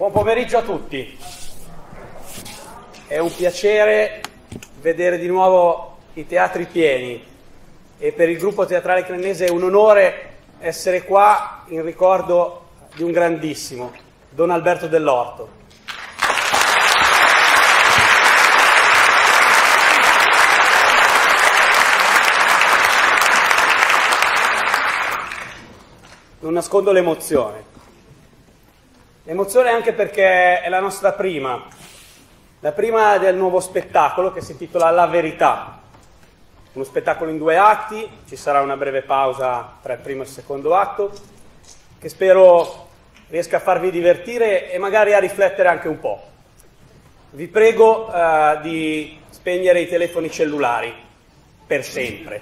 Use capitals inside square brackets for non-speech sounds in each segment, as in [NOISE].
Buon pomeriggio a tutti. È un piacere vedere di nuovo i teatri pieni e per il gruppo teatrale crenese è un onore essere qua in ricordo di un grandissimo, Don Alberto dell'Orto. Non nascondo l'emozione. L'emozione anche perché è la nostra prima, la prima del nuovo spettacolo che si intitola La Verità. Uno spettacolo in due atti, ci sarà una breve pausa tra il primo e il secondo atto, che spero riesca a farvi divertire e magari a riflettere anche un po'. Vi prego uh, di spegnere i telefoni cellulari per sempre.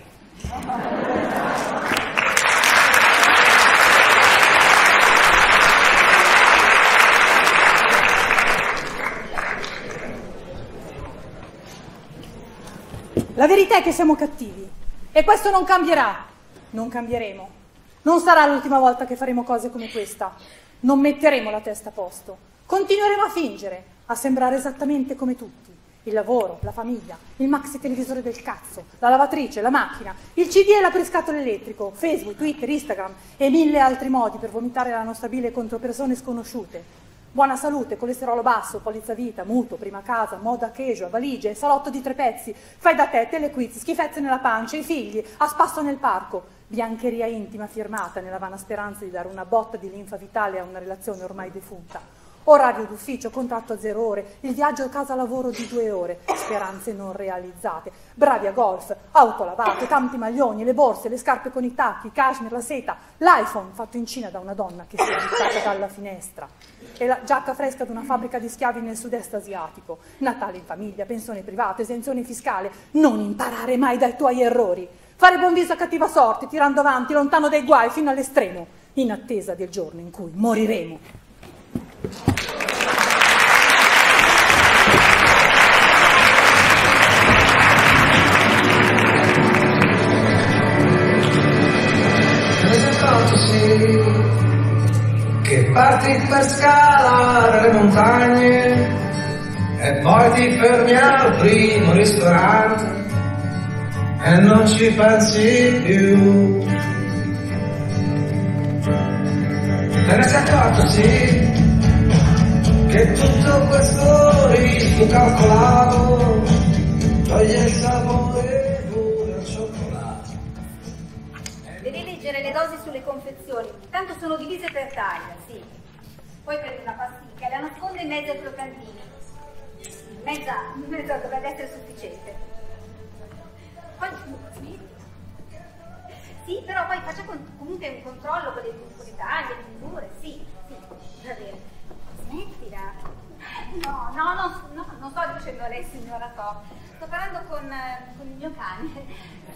La verità è che siamo cattivi e questo non cambierà. Non cambieremo. Non sarà l'ultima volta che faremo cose come questa. Non metteremo la testa a posto. Continueremo a fingere, a sembrare esattamente come tutti. Il lavoro, la famiglia, il maxi televisore del cazzo, la lavatrice, la macchina, il CD e l'apriscatole elettrico, Facebook, Twitter, Instagram e mille altri modi per vomitare la nostra bile contro persone sconosciute. Buona salute, colesterolo basso, polizza vita, mutuo, prima casa, moda casual, valigie, salotto di tre pezzi, fai da te, telequiz, schifezze nella pancia, i figli, a spasso nel parco, biancheria intima firmata nella vana speranza di dare una botta di linfa vitale a una relazione ormai defunta. Orario d'ufficio, contratto a zero ore, il viaggio a casa lavoro di due ore, speranze non realizzate, bravi a golf, auto lavate, tanti maglioni, le borse, le scarpe con i tacchi, cashmere, la seta, l'iPhone fatto in Cina da una donna che si è buttata dalla finestra. E la giacca fresca di una fabbrica di schiavi nel sud-est asiatico, Natale in famiglia, pensione privata, esenzione fiscale, non imparare mai dai tuoi errori, fare buon viso a cattiva sorte, tirando avanti, lontano dai guai, fino all'estremo, in attesa del giorno in cui moriremo. Che parti per scalare le montagne e poi ti fermi al primo ristorante e non ci pensi più. Te ne sei accorto, sì, che tutto questo rischio calcolato toglie il sapore pure al cioccolato. Devi leggere le dosi sulle confezioni, tanto sono divise per taglia, sì. Poi prendi una pasticca e la nasconde in mezzo ai croccantini. Mezza, mezza dovrebbe essere sufficiente. Poi sì. Sì, però poi faccia comunque un controllo con le, con le taglie, le misure, sì, sì, va bene. Smettila. No, no, no, no, non sto dicendo a lei signora To. Sto parlando con, con il mio cane.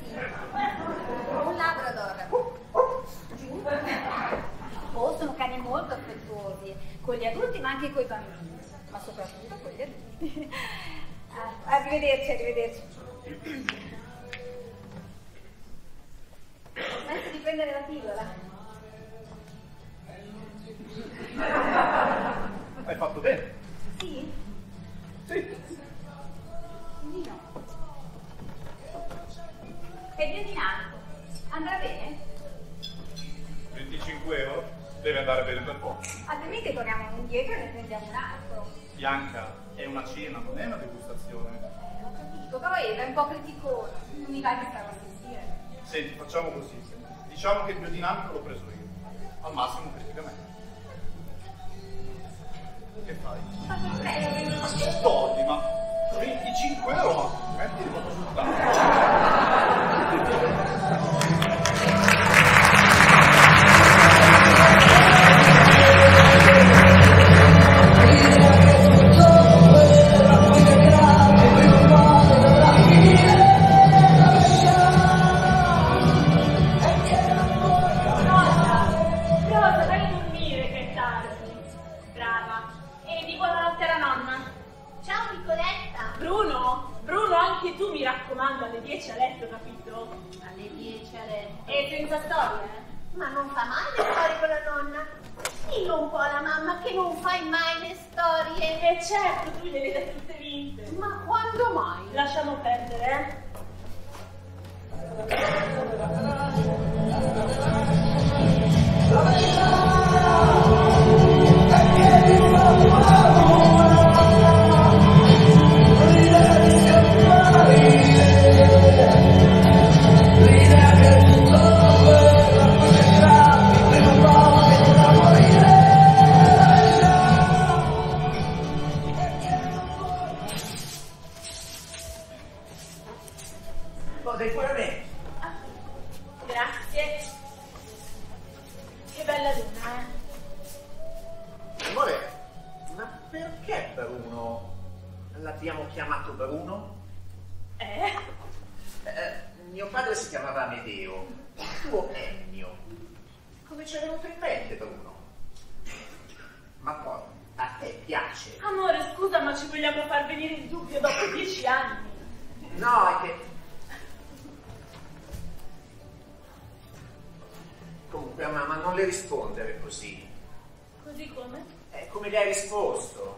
Sì. Un labrador. Giù. Oh, sono cani molto affettuosi, con gli adulti ma anche con i bambini, ma soprattutto con gli adulti. Ah, arrivederci, arrivederci. Smetti di prendere la pillola. Hai fatto bene. Sì? Sì. Nino. È biodinamico. Andrà bene? 25 euro? Deve andare bene per poco. Altrimenti torniamo indietro e ne prendiamo un altro. Bianca, è una cena, non è una degustazione. Eh, ho capito, però è un po' criticone. Non mi vai a stare a sentire. Senti, facciamo così. Diciamo che il biodinamico l'ho preso io. Al massimo critica me. Che fai? Ma che soldi, ma 25 euro, ma metti di Rosa, Comunque, mamma, non le rispondere così. Così come? È come le hai risposto.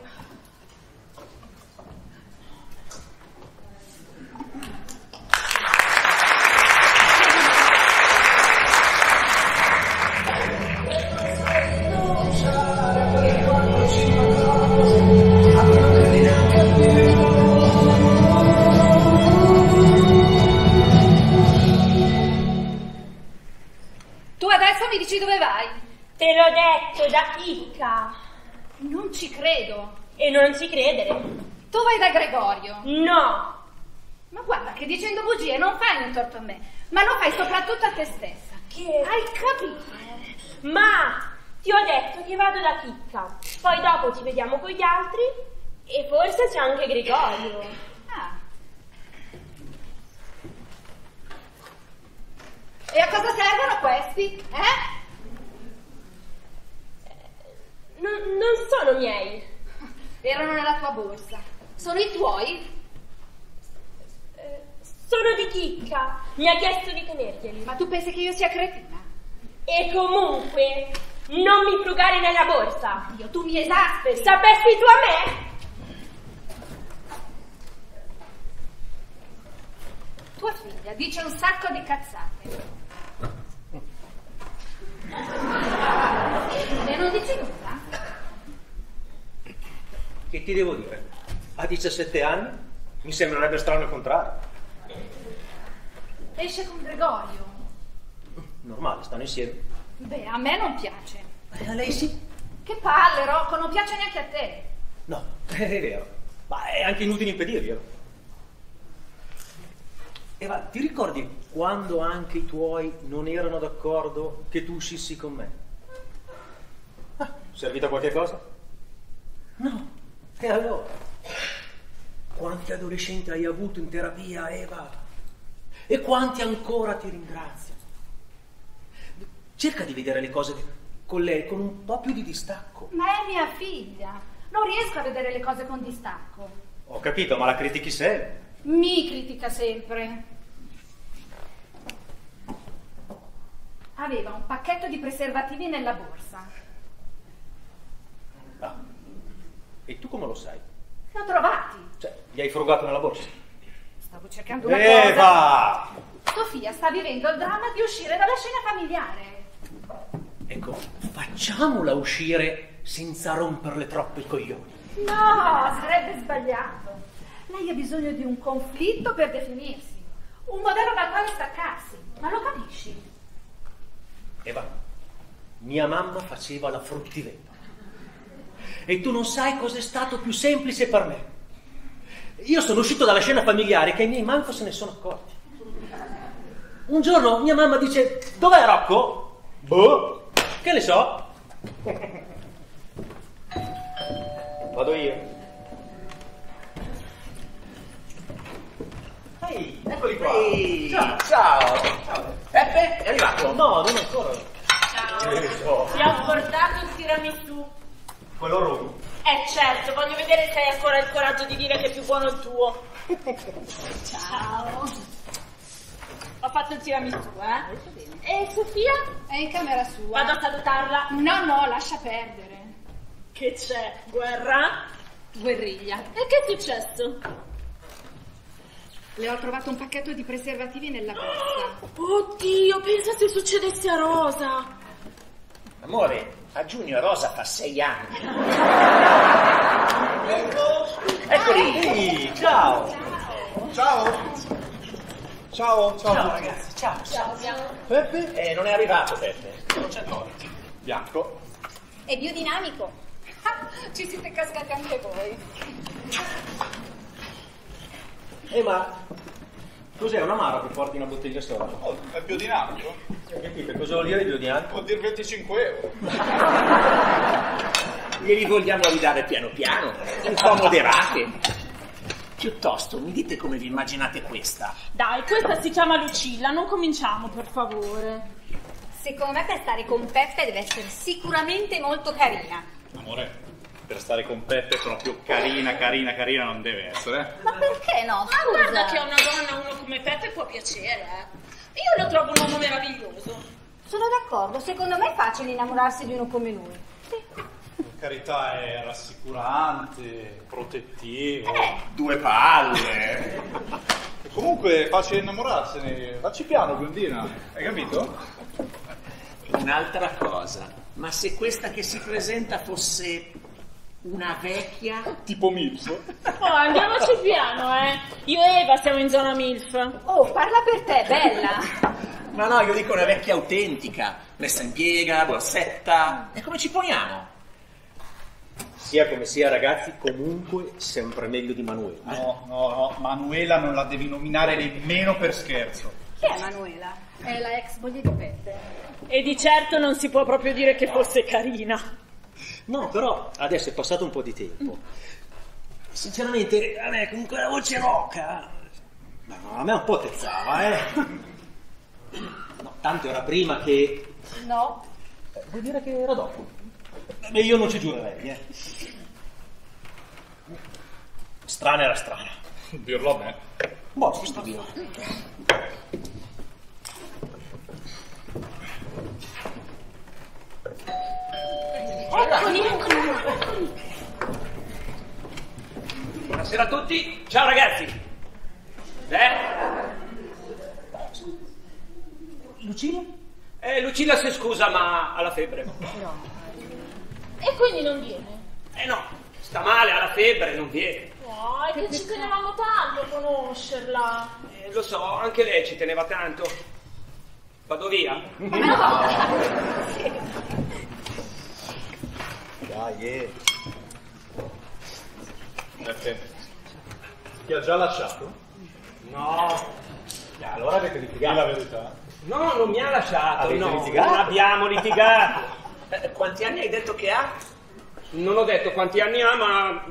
E non ci credere. Tu vai da Gregorio. No. Ma guarda che dicendo bugie non fai un torto a me, ma lo fai soprattutto a te stessa. Che... Hai capito? Ma ti ho detto che vado da chicca. Poi dopo ci vediamo con gli altri e forse c'è anche Gregorio. Ah. E a cosa servono questi? Eh? Non, non sono miei. Erano nella tua borsa. Sono i tuoi? Eh, Sono di chicca. Mi ha chiesto di tenerglieli. Ma tu pensi che io sia cretina? E comunque, non mi frugare nella borsa. Dio, tu mi esasperi. Sapessi tu a me? Tua figlia dice un sacco di cazzate. E non dici nulla? Che ti devo dire? A 17 anni mi sembrerebbe strano il contrario. Esce con Gregorio. Normale, stanno insieme. Beh, a me non piace. E a lei sì? Che palle, Rocco, non piace neanche a te. No, [LAUGHS] è vero. Ma è anche inutile impedirglielo. Eva, ti ricordi quando anche i tuoi non erano d'accordo che tu uscissi con me? Ah, servita qualche cosa? No. E allora? Quanti adolescenti hai avuto in terapia, Eva? E quanti ancora ti ringraziano? Cerca di vedere le cose con lei con un po' più di distacco. Ma è mia figlia. Non riesco a vedere le cose con distacco. Ho capito, ma la critichi sempre. Mi critica sempre. Aveva un pacchetto di preservativi nella borsa. Ah. E tu come lo sai? Li ho trovati. Cioè, li hai frugato nella borsa? Stavo cercando una cosa. Eva! Sofia sta vivendo il dramma di uscire dalla scena familiare. Ecco, facciamola uscire senza romperle troppo i coglioni. No, sarebbe sbagliato. Lei ha bisogno di un conflitto per definirsi, un modello dal quale staccarsi. Ma lo capisci? Eva, mia mamma faceva la fruttivendolo. E tu non sai cos'è stato più semplice per me. Io sono uscito dalla scena familiare che i miei manco se ne sono accorti. Un giorno mia mamma dice, dov'è Rocco? Boh, che ne so. [LAUGHS] Vado io. Ehi, eccoli qua. Ehi, ciao. Peppe, è arrivato? No, non ancora. Ciao. Ti ho portato il tiramisù. Quello rogo. Eh certo, voglio vedere se hai ancora il coraggio di dire che è più buono il tuo. Ciao. Ho fatto il tiramisù, eh? E Sofia? È in camera sua. Vado a salutarla. No, no, lascia perdere. Che c'è? Guerra? Guerriglia. E che è successo? Le ho trovato un pacchetto di preservativi nella [GASPS] borsa. Oddio, pensa se succedesse a Rosa. Amore, a giugno Rosa fa sei anni. Eccoli. Ehi, ciao. Ciao. Ciao, ciao. Ciao ragazzi, ciao. Ciao, Peppe? Eh, non è arrivato Peppe. Non c'è torto. Bianco. È biodinamico. [LAUGHS] Ci siete cascati anche voi. Eh, ma cos'è un amaro che porti una bottiglia sola? Oh, è biodinamico? Hai capito? Cosa vuol dire biodinamico? Vuol dire 25 euro. [LAUGHS] Glieli vogliamo ridare piano piano, un po' moderate. Piuttosto, mi dite come vi immaginate questa? Dai, questa si chiama Lucilla, non cominciamo, per favore. Secondo me per stare con Peppe deve essere sicuramente molto carina. Amore, per stare con Peppe proprio carina, carina, carina non deve essere. Ma perché no? Ma Scusa. guarda che a una donna uno come Peppe può piacere, eh. Io lo trovo un uomo meraviglioso. Sono d'accordo, secondo me è facile innamorarsi di uno come lui. Per carità è rassicurante, protettivo. Eh. Due palle. Comunque è facile innamorarsene. Vacci piano, biondina. Hai capito? Un'altra cosa, ma se questa che si presenta fosse una vecchia? Tipo Milso. Oh, andiamoci piano, eh. Io e Eva siamo in zona MILF. Oh, parla per te, bella. Ma no, io dico una vecchia autentica, messa in piega, borsetta. E come ci poniamo? Sia come sia, ragazzi, comunque sempre meglio di Manuela. No, no, no, Manuela non la devi nominare nemmeno per scherzo. Chi è Manuela? È la ex moglie di Peppe. E di certo non si può proprio dire che fosse carina. No, però adesso è passato un po' di tempo. Sinceramente, a me comunque la voce roca. No, a me un po' tezzava, eh. No, tanto era prima che. No. Vuol dire che era dopo. Beh, io non ci giurerei, eh. Strana era strana. Dirlo a me. Boh, sta via. Eccoli, eccoli. Buonasera a tutti. Ciao ragazzi. Eh? Lucilla? Eh, Lucilla si scusa, ma ha la febbre. E quindi non viene. Eh no, sta male, ha la febbre, non viene. No, è che ci tenevamo tanto a conoscerla. Eh, lo so, anche lei ci teneva tanto. Vado via? [LAUGHS] Dai, eh. Peppe. Ti ha già lasciato? No. Eh, allora avete Dì litigato. la verità. No, non mi ha lasciato. Avete no, litigato? non abbiamo litigato. [LAUGHS] Eh, quanti anni hai detto che ha? Non ho detto quanti anni ha, ma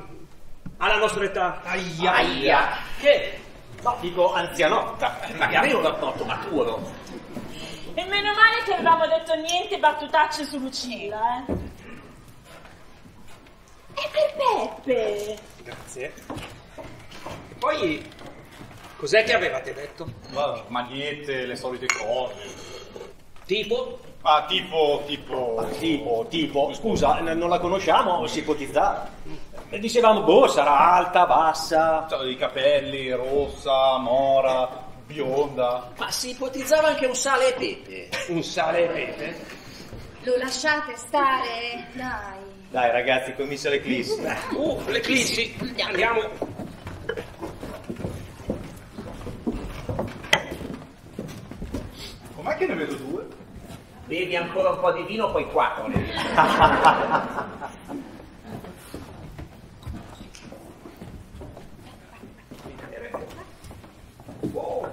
ha la nostra età. Aia. Aia. Che? No, dico anzianotta. Magari un rapporto maturo. E meno male che avevamo detto niente battutacce su Lucilla, eh. E per Peppe. Grazie. E poi, cos'è che avevate detto? Ma- Magliette, le solite cose. Tipo? Ah, tipo, tipo... Tipo, tipo, scusa, non la conosciamo, si ipotizzava. E dicevamo, boh, sarà alta, bassa. Cioè, I capelli, rossa, mora, bionda. Ma si ipotizzava anche un sale e pepe. Un sale e pepe? Lo lasciate stare? Dai. Dai ragazzi, comincia l'eclissi. Uh, l'eclissi. Andiamo. Com'è che ne vedo due? Bevi ancora un po' di vino, poi quattro. [LAUGHS] Oh,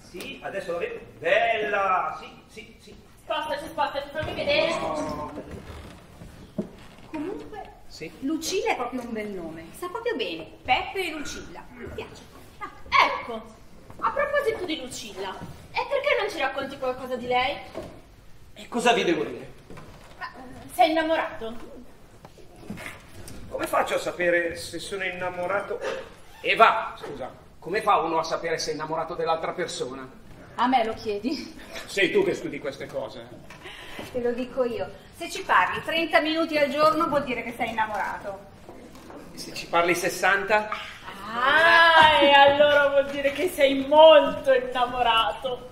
sì, adesso la vedo. Bella, sì, sì, sì. Spostaci, spostaci, fammi vedere. Comunque, Sì. Lucilla è proprio un bel nome. Sa proprio bene. Peppe e Lucilla. Mi piace. Ah, Ecco, a proposito di Lucilla, e perché non ci racconti qualcosa di lei? E cosa vi devo dire? Sei innamorato? Come faccio a sapere se sono innamorato? Eva, scusa, come fa uno a sapere se è innamorato dell'altra persona? A me lo chiedi? Sei tu che studi queste cose. Te lo dico io. Se ci parli 30 minuti al giorno vuol dire che sei innamorato. Se ci parli 60? Ah, e allora vuol dire che sei molto innamorato.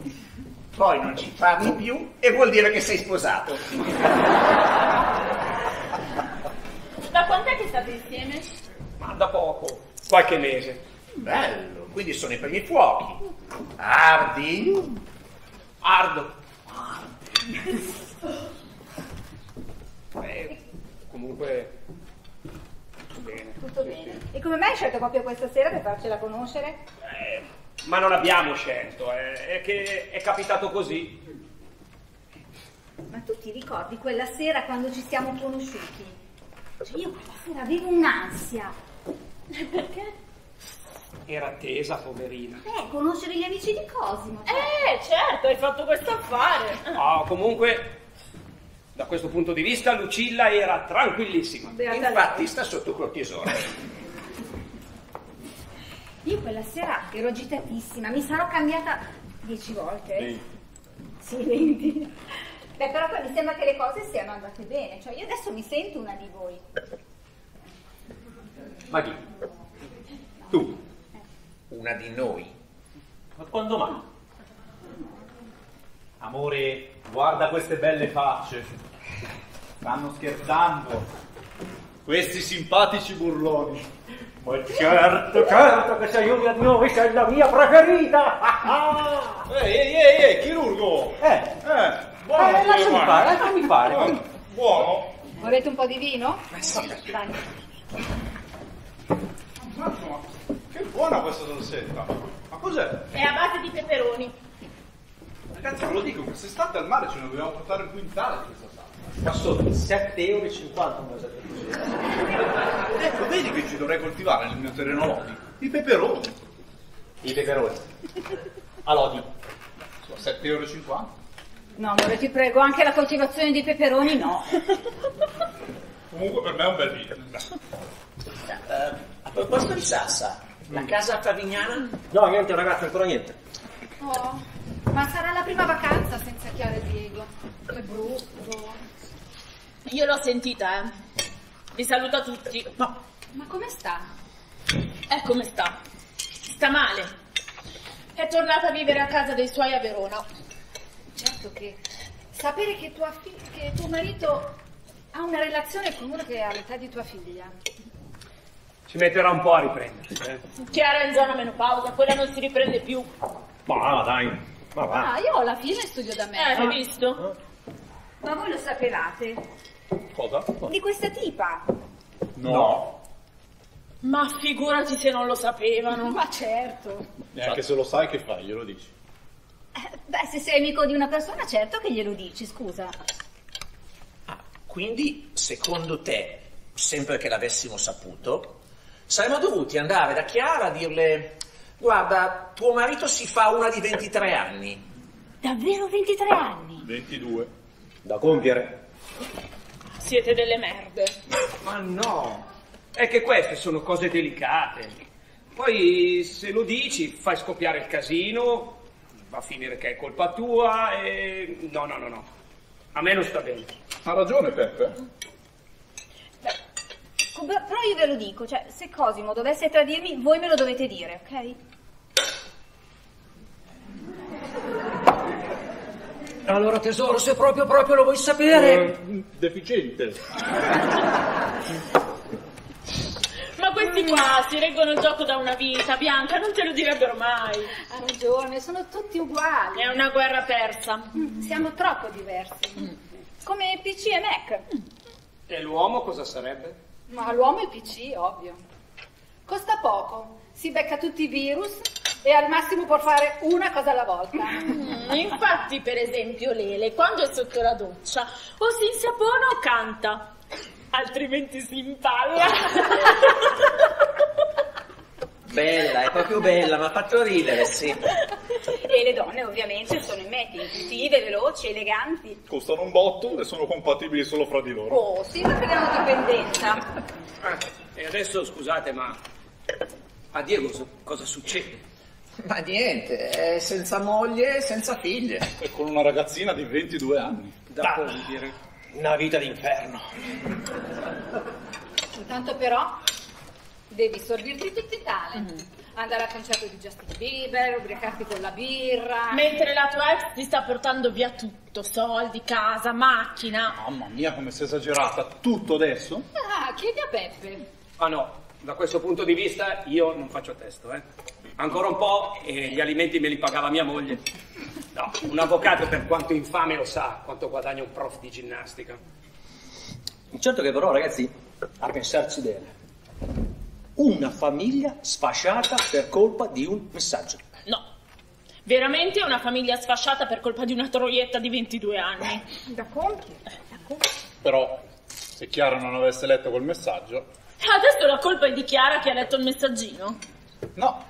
Poi non ci parli più e vuol dire che sei sposato. Da quant'è che state insieme? Ma da poco. Qualche mese. Bello, quindi sono i primi fuochi. Ardi? Ardo. Eh, comunque... Bene. Tutto bene. E come mai hai scelto proprio questa sera per farcela conoscere? Eh, ma non abbiamo scelto, eh, è che è capitato così. Ma tu ti ricordi quella sera quando ci siamo conosciuti? Cioè io quella sera avevo un'ansia. Perché? Era attesa, poverina. Eh, conoscere gli amici di Cosimo. cioè. Eh, certo, hai fatto questo affare. Ah, comunque, da questo punto di vista, Lucilla era tranquillissima. Beata lei. Infatti sta sotto cortisone. Io quella sera ero agitatissima, mi sarò cambiata dieci volte. eh. Sì, venti. Beh, però poi mi sembra che le cose siano andate bene. Cioè, io adesso mi sento una di voi. Ma chi? Tu? Una di noi. Ma quando mai? Amore, guarda queste belle facce. Stanno scherzando. Questi simpatici burloni. Ma certo, certo che sei una di noi, sei la mia preferita. [LAUGHS] Ehi, ehi, ehi, ehi, chirurgo! Eh, Eh, buono! eh, lasciami fare, là. lasciami fare. Eh, Buono? Volete un po' di vino? Dai. Ma che buona questa salsetta! Ma cos'è? È a base di peperoni. Ragazzi, ve lo dico, quest'estate al mare ce ne dobbiamo portare un quintale di. Ma sono 7,50 euro. Ecco, vedi che ci dovrei coltivare nel mio terreno lodi? I peperoni. I peperoni. A lodi. Sono 7,50 euro. No, amore, ti prego, anche la coltivazione di peperoni no. Comunque per me è un bel business. Eh, a proposito di Sassa, la casa a Favignana? No, niente ragazzi, ancora niente. Oh, ma sarà la prima vacanza senza Chiara e Diego. Che brutto. Io l'ho sentita, eh. Vi saluta tutti. Ma come sta? Eh, come sta? Sta male. È tornata a vivere a casa dei suoi a Verona. Certo che sapere che, tua fi- che tuo marito ha una relazione con uno che ha l'età di tua figlia. Ci metterà un po' a riprendersi. Eh. Chiara è in zona menopausa, quella non si riprende più. Ma dai, ma va. Ah, io ho la figlia in studio da Eh, me. hai visto? Ma voi lo sapevate? Cosa? Di questa tipa? No. Ma figurati se non lo sapevano. Ma certo. Neanche se lo sai che fai, glielo dici. Eh, beh, se sei amico di una persona, certo che glielo dici, scusa. Ah, quindi, secondo te, sempre che l'avessimo saputo, saremmo dovuti andare da Chiara a dirle guarda, tuo marito si fa una di 23 anni. Davvero 23 anni? 22. Da compiere. Siete delle merde. Ma no, è che queste sono cose delicate. Poi se lo dici fai scoppiare il casino, va a finire che è colpa tua e... No, no, no, no. A me non sta bene. Ha ragione Peppe. Com- Però io ve lo dico, cioè, se Cosimo dovesse tradirmi, voi me lo dovete dire, ok? Allora tesoro, se proprio proprio lo vuoi sapere... deficiente. Ma questi qua si reggono il gioco da una vita, Bianca, non te lo direbbero mai. Ha ragione, sono tutti uguali. È una guerra persa. Siamo troppo diversi. Come PC e Mac. E l'uomo cosa sarebbe? Ma l'uomo è il PC, ovvio. Costa poco, si becca tutti i virus e al massimo può fare una cosa alla volta. Mm, Infatti, per esempio, Lele, quando è sotto la doccia, o si insapona o canta, altrimenti si impalla. Bella, è proprio bella, mi ha fatto ridere, sì. E le donne ovviamente sono in meti, intuitive, veloci, eleganti. Costano un botto e sono compatibili solo fra di loro. Oh, sì, ma creano dipendenza. Ah, e adesso scusate, ma a Diego cosa succede? Ma niente, è senza moglie, senza figlie. E con una ragazzina di 22 anni. Da dire. Una vita d'inferno. Intanto però devi sorbirti tutti tale. Andare al concerto di Justin Bieber, ubriacarti con la birra. Mentre la tua ex ti sta portando via tutto, soldi, casa, macchina. Mamma mia, come sei esagerata. Tutto adesso? Ah, chiedi a Peppe. Ah no, da questo punto di vista io non faccio testo, eh. Ancora un po' e gli alimenti me li pagava mia moglie. No, un avvocato per quanto infame lo sa quanto guadagna un prof di ginnastica. Certo che però, ragazzi, a pensarci bene. Una famiglia sfasciata per colpa di un messaggio. No. Veramente una famiglia sfasciata per colpa di una troietta di 22 anni. Da compiere. Però, se Chiara non avesse letto quel messaggio... Adesso la colpa è di Chiara che ha letto il messaggino. No,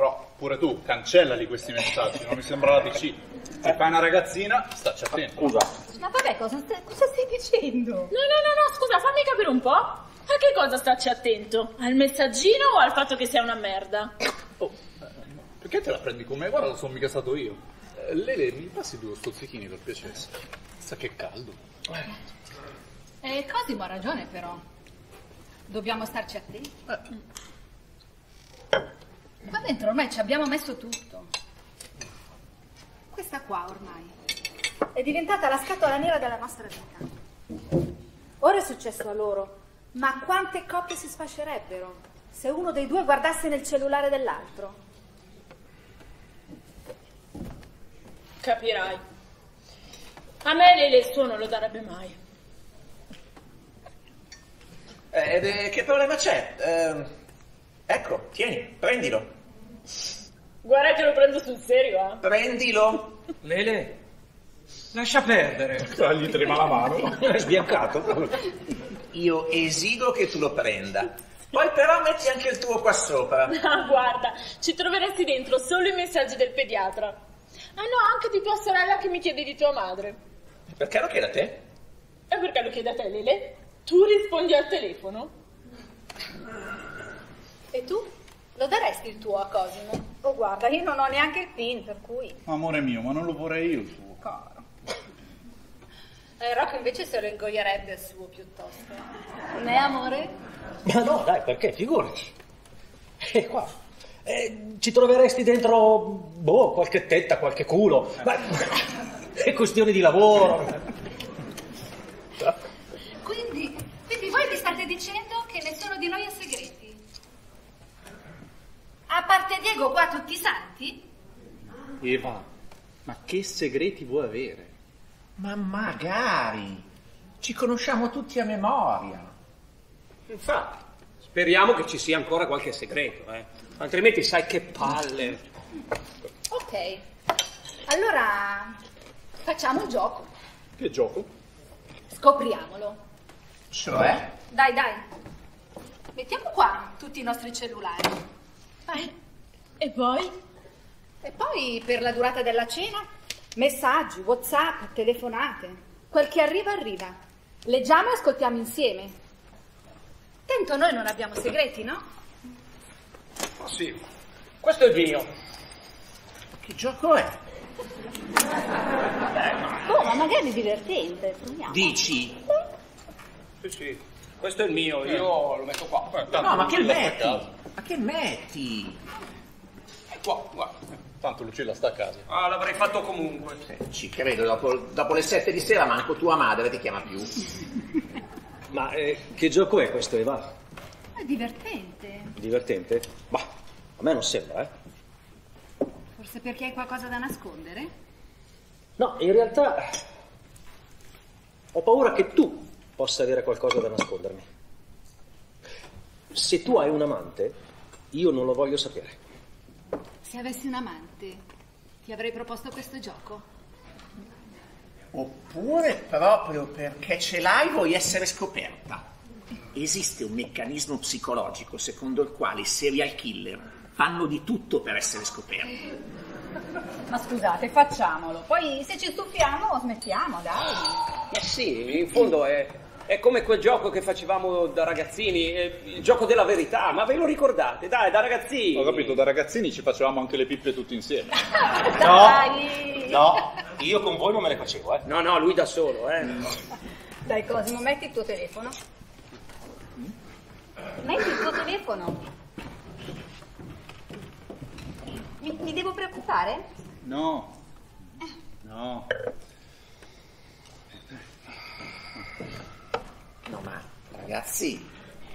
però pure tu, cancellali questi messaggi, non mi sembra la DC. Se fai una ragazzina, stacci attento. Scusa. Ma vabbè, cosa stai, cosa stai dicendo? No, no, no, no, scusa, fammi capire un po'. A che cosa starci attento? Al messaggino o al fatto che sei una merda? Oh, eh, perché te la prendi con me? Guarda, non sono mica stato io. Eh, Lele, mi passi due stuzzichini per piacere? Sa che caldo. E Cosimo ha ragione però. Dobbiamo starci attenti. Qua dentro ormai ci abbiamo messo tutto. Questa qua ormai È diventata la scatola nera della nostra vita. Ora è successo a loro, ma quante coppie si sfascerebbero se uno dei due guardasse nel cellulare dell'altro? Capirai. A me Lele il suo non lo darebbe mai. Eh, Ed è- che problema c'è? Ehm, ecco, tieni, prendilo. Guarda che lo prendo sul serio, eh. Prendilo. Lele, lascia perdere. Gli trema la mano. È sbiancato. Io esigo che tu lo prenda. Poi però metti anche il tuo qua sopra. [LAUGHS] Ah, guarda, ci troveresti dentro solo i messaggi del pediatra. Ah no, anche di tua sorella che mi chiede di tua madre. Perché lo chiede a te? E perché lo chiede a te, Lele? Tu rispondi al telefono? Tu? Lo daresti il tuo a Cosimo? Oh, guarda, io non ho neanche il PIN, per cui... Amore mio, ma non lo vorrei io il suo. Caro. Eh, Rocco invece se lo ingoierebbe il suo piuttosto. Ne amore? Ma no, dai, perché? Figurati. E qua. eh, ci troveresti dentro, boh, qualche tetta, qualche culo. Ma [LAUGHS] è questione di lavoro. Quindi, quindi voi mi state dicendo che nessuno di noi ha segreti? A parte Diego qua tutti santi? Eva, ma che segreti vuoi avere? Ma magari. Ci conosciamo tutti a memoria. Infatti, speriamo che ci sia ancora qualche segreto, eh. Altrimenti sai che palle. Ok. Allora, facciamo un gioco. Che gioco? Scopriamolo. Cioè? Dai, dai. Mettiamo qua tutti i nostri cellulari. Eh, e poi? E poi, per la durata della cena, messaggi, whatsapp, telefonate. Quel che arriva, arriva. Leggiamo e ascoltiamo insieme. Tanto noi non abbiamo segreti, no? Ma sì, questo è il mio. Che gioco è? Oh, ma magari è divertente, proviamo. Dici? Sì, sì, questo è il mio, io lo metto qua. No, ma che metti? Ma che metti? Qua, guarda. Tanto Lucilla sta a casa. Ah, l'avrei fatto comunque. Ci credo, dopo, dopo le sette di sera manco tua madre ti chiama più. [LAUGHS] Ma eh, che gioco è questo, Eva? È divertente. Divertente? Ma a me non sembra, eh. Forse perché hai qualcosa da nascondere? No, in realtà ho paura che tu possa avere qualcosa da nascondermi. Se tu hai un amante, io non lo voglio sapere. Se avessi un amante, ti avrei proposto questo gioco. Oppure proprio perché ce l'hai vuoi essere scoperta. Esiste un meccanismo psicologico secondo il quale i serial killer fanno di tutto per essere scoperti. Ma scusate, facciamolo. Poi se ci stufiamo, smettiamo, dai. Ma sì, in fondo è, è come quel gioco che facevamo da ragazzini, eh, il gioco della verità, ma ve lo ricordate? Dai, da ragazzini. Ho capito, da ragazzini ci facevamo anche le pippe tutti insieme. [LAUGHS] No, no, io con voi non me le facevo, eh. No, no, lui da solo, eh. Dai Cosimo, metti il tuo telefono. Metti il tuo telefono. Mi, mi devo preoccupare? No. No. No, ma ragazzi,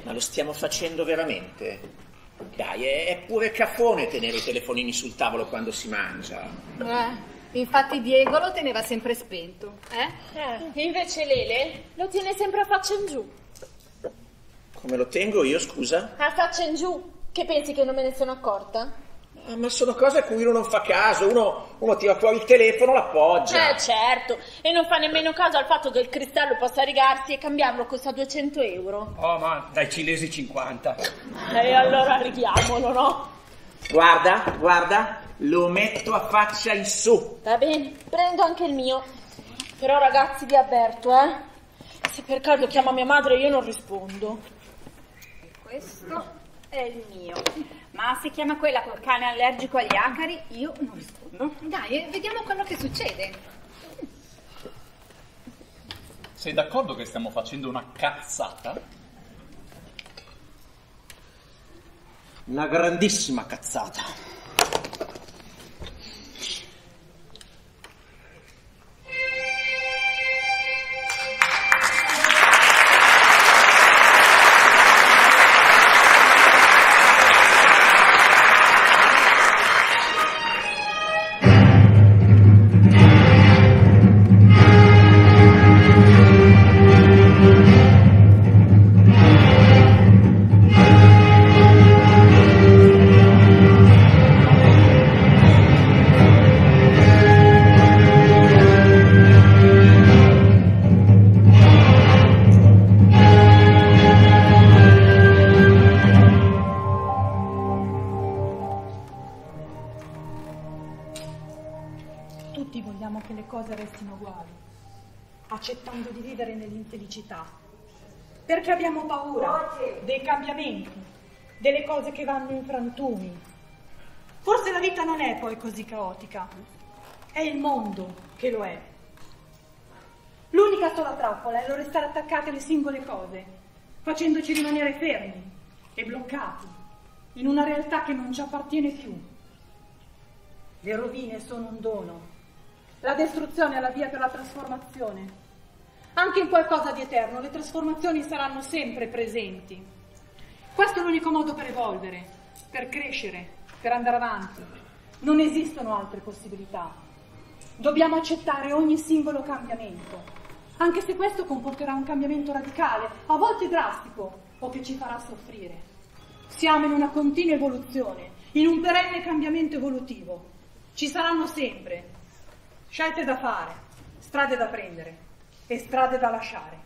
ma lo stiamo facendo veramente? Dai, è, è pure caffone tenere i telefonini sul tavolo quando si mangia. Eh, infatti Diego lo teneva sempre spento, eh? Eh, invece Lele lo tiene sempre a faccia in giù. Come lo tengo io, scusa? A faccia in giù. Che pensi che non me ne sono accorta? Ah, ma sono cose a cui uno non fa caso. Uno, uno tira fuori il telefono, l'appoggia. Eh, certo. E non fa nemmeno caso al fatto che il cristallo possa rigarsi e cambiarlo costa 200 euro. Oh, ma dai cinesi 50. E allora righiamolo, no? Guarda, guarda, lo metto a faccia in su. Va bene, prendo anche il mio. Però ragazzi vi avverto, eh. Se per caso chiama mia madre io non rispondo. Questo è il mio. Ma se chiama quella col cane allergico agli acari, io non rispondo. Dai, eh, vediamo quello che succede. Sei d'accordo che stiamo facendo una cazzata? Una grandissima cazzata. Delle cose che vanno in frantumi. Forse la vita non è poi così caotica, è il mondo che lo è. L'unica sola trappola è lo restare attaccati alle singole cose, facendoci rimanere fermi e bloccati in una realtà che non ci appartiene più. Le rovine sono un dono, la distruzione è la via per la trasformazione. Anche in qualcosa di eterno le trasformazioni saranno sempre presenti. Questo è l'unico modo per evolvere, per crescere, per andare avanti. Non esistono altre possibilità. Dobbiamo accettare ogni singolo cambiamento, anche se questo comporterà un cambiamento radicale, a volte drastico, o che ci farà soffrire. Siamo in una continua evoluzione, in un perenne cambiamento evolutivo. Ci saranno sempre scelte da fare, strade da prendere e strade da lasciare.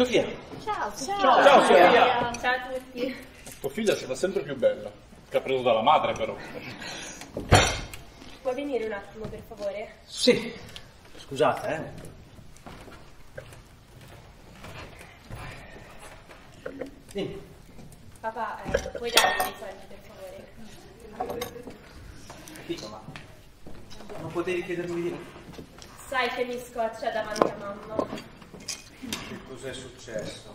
Sofia, Ciao. Ciao, Ciao, Sofia. Ciao a tutti. Tua figlia si fa sempre più bella. Che ha preso dalla madre, però. Puoi venire un attimo, per favore? sì. Scusate, eh. Dimmi. Papà, eh, puoi darmi dei soldi, per favore? Capito, ma non potevi chiedermi di? Sai che mi scoccia davanti a mamma. Che cos'è successo?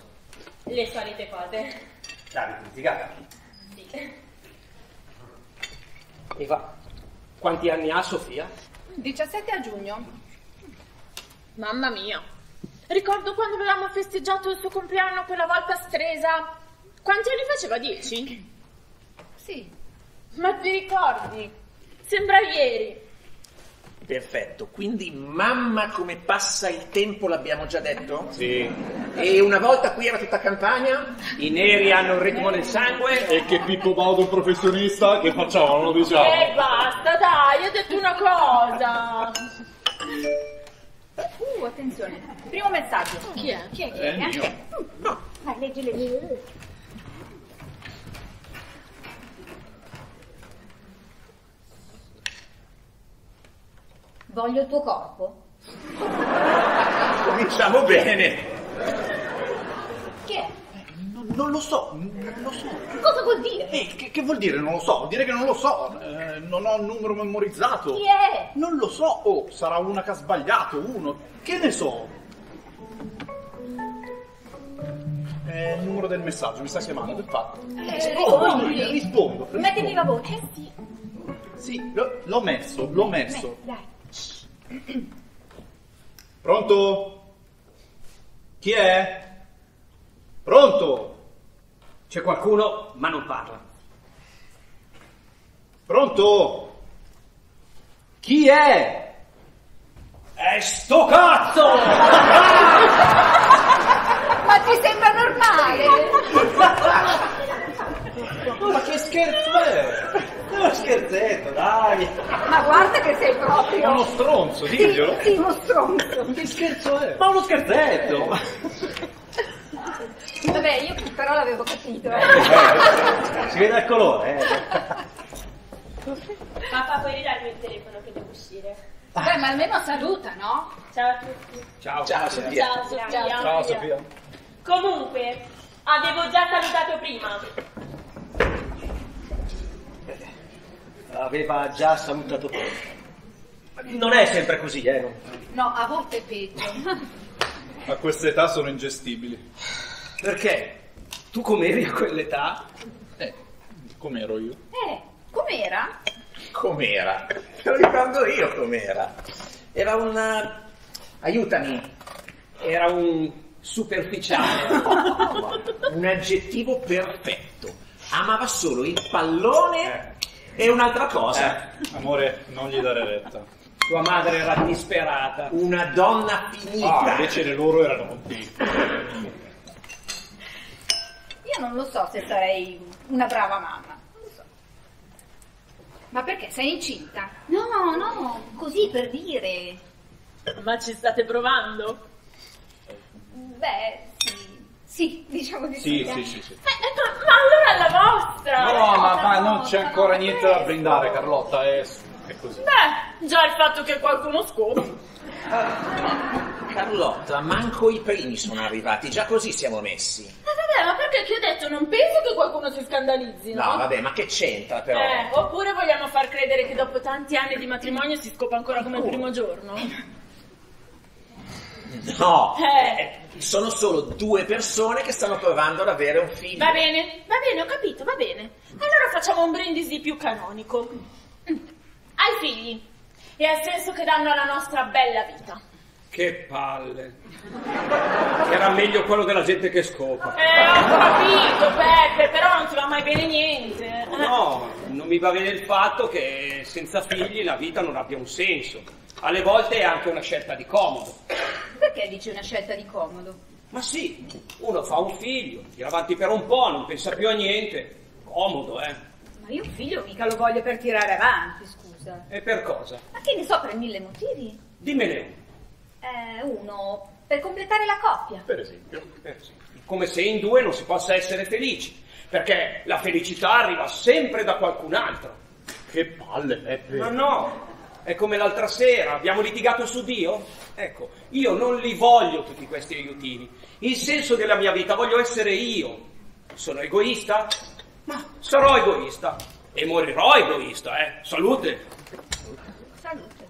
Le solite cose. L'avevi litigata? Sì. Eva, quanti anni ha Sofia? 17 a giugno. Mamma mia. Ricordo quando avevamo festeggiato il suo compleanno quella volta a Stresa. Quanti anni faceva? Dieci? Sì. Ma ti ricordi? Sembra ieri. Perfetto, quindi mamma come passa il tempo l'abbiamo già detto? Sì. E una volta qui era tutta campagna? I neri hanno un ritmo nel sangue. E che Pippo Baudo è un professionista, che facciamo? Non lo diciamo. E basta, dai, ho detto una cosa. Uh, attenzione. Primo messaggio. Chi è? Chi è? Chi È è? mio. No. Vai, leggi, leggi. Voglio il tuo corpo. Cominciamo bene. Chi è? Non, non lo so, non lo so. Cosa vuol dire? Eh, che, che vuol dire non lo so? Vuol dire che non lo so. Eh, non ho il numero memorizzato. Chi è? Non lo so. Oh, sarà una che ha sbagliato, uno. Che ne so? È il numero del messaggio, mi sta chiamando, che fa? rispondi. rispondo. rispondo. Metti viva voce. Sì, l'ho messo, l'ho messo. Dai. Pronto? Chi è? Pronto? C'è qualcuno, ma non parla. Pronto? Chi è? È sto cazzo! [LAUGHS] Ma ti sembra normale? Ma che scherzo è? Uno scherzetto, dai. Ma guarda che sei proprio... Uno stronzo, diglielo. Sì, sì, uno stronzo. Che scherzo è? Ma uno scherzetto. Vabbè, io però l'avevo capito. Eh. Si vede il colore, eh. Papà, puoi ridarmi il telefono che devo uscire? Beh, ma almeno saluta, no? Ciao a tutti. Ciao. Ciao Sofia. Ciao Sofia. Ciao Sofia. Comunque, avevo già salutato prima. Aveva già salutato prima. Non è sempre così, eh. non- No, a volte è peggio. A questa età sono ingestibili. Perché? Tu com'eri a quell'età? Eh, com'ero io? Eh, com'era? Com'era? Me lo ricordo io com'era. Era un... eh, Aiutami. Era un superficiale. [LAUGHS] Un aggettivo perfetto. Amava solo il pallone e un'altra cosa. Amore, non gli dare retta. Tua madre era disperata. Una donna Ah, finita. invece le loro erano di... Io non lo so se sarei una brava mamma. Non lo so. Ma perché sei incinta? No, no, così per dire. Ma ci state provando? Beh, sì. Diciamo di sì. Sì, eh. sì, sì. Eh, eh, ma, ma allora la vostra! No, ma, ma non c'è ancora niente da brindare, Carlotta, è, è così. Beh, già il fatto che qualcuno scopre. Carlotta, manco i primi sono arrivati, già così siamo messi. Ma vabbè, ma perché ti ho detto, non penso che qualcuno si scandalizzi, no? No, vabbè, ma che c'entra però? Eh, oppure vogliamo far credere che dopo tanti anni di matrimonio si scopa ancora come il primo giorno? [LAUGHS] No, Eh. eh, sono solo due persone che stanno provando ad avere un figlio. Va bene, va bene, ho capito, va bene. Allora facciamo un brindisi più canonico. Mm. Ai figli e al senso che danno alla nostra bella vita. Che palle. Era meglio quello della gente che scopa. Eh, ho capito, Peppe, però non ti va mai bene niente. No, non mi va bene il fatto che senza figli la vita non abbia un senso. Alle volte è anche una scelta di comodo. Perché dici una scelta di comodo? Ma sì, uno fa un figlio, tira avanti per un po', non pensa più a niente. Comodo, eh. Ma io un figlio mica lo voglio per tirare avanti, scusa. E per cosa? Ma che ne so per mille motivi? Dimmene uno. Eh, uno, per completare la coppia. Per esempio. Eh, sì. Come se in due non si possa essere felici. Perché la felicità arriva sempre da qualcun altro. Che palle, Peppe. Ma no, è come l'altra sera, abbiamo litigato su Dio? Ecco, io non li voglio tutti questi aiutini. Il senso della mia vita voglio essere io. Sono egoista? Ma sarò egoista. E morirò egoista, eh. Salute. Salute.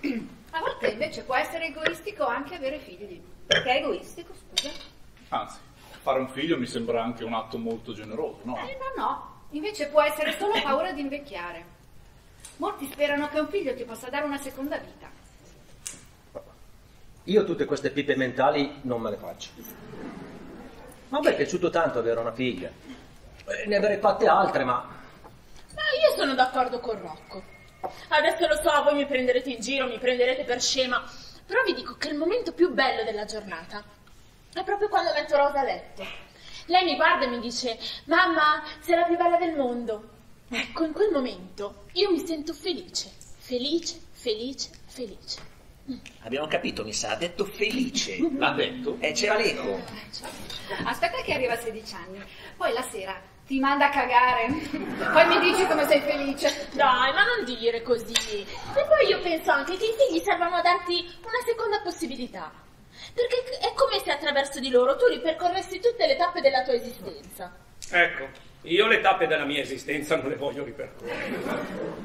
[CLEARS THROAT] A volte invece può essere egoistico anche avere figli. Perché è egoistico, scusa? Anzi, fare un figlio mi sembra anche un atto molto generoso, no? Eh no, no. Invece può essere solo paura di invecchiare. Molti sperano che un figlio ti possa dare una seconda vita. Io tutte queste pippe mentali non me le faccio. Ma a me è piaciuto tanto avere una figlia. Eh, Ne avrei fatte altre, ma Ma io sono d'accordo con Rocco. Adesso lo so, voi mi prenderete in giro, mi prenderete per scema, però vi dico che il momento più bello della giornata è proprio quando metto Rosa a letto. Lei mi guarda e mi dice, mamma, sei la più bella del mondo. Ecco, in quel momento io mi sento felice, felice, felice, felice. Abbiamo capito, mi sa, ha detto felice. [LAUGHS] L'ha detto? Eh, c'era l'eco. Aspetta che arriva a 16 anni, poi la sera ti manda a cagare, poi mi dici come sei felice. Dai, ma non dire così. E poi io penso anche che i figli servano a darti una seconda possibilità. Perché è come se attraverso di loro tu ripercorressi tutte le tappe della tua esistenza. Ecco, io le tappe della mia esistenza non le voglio ripercorrere.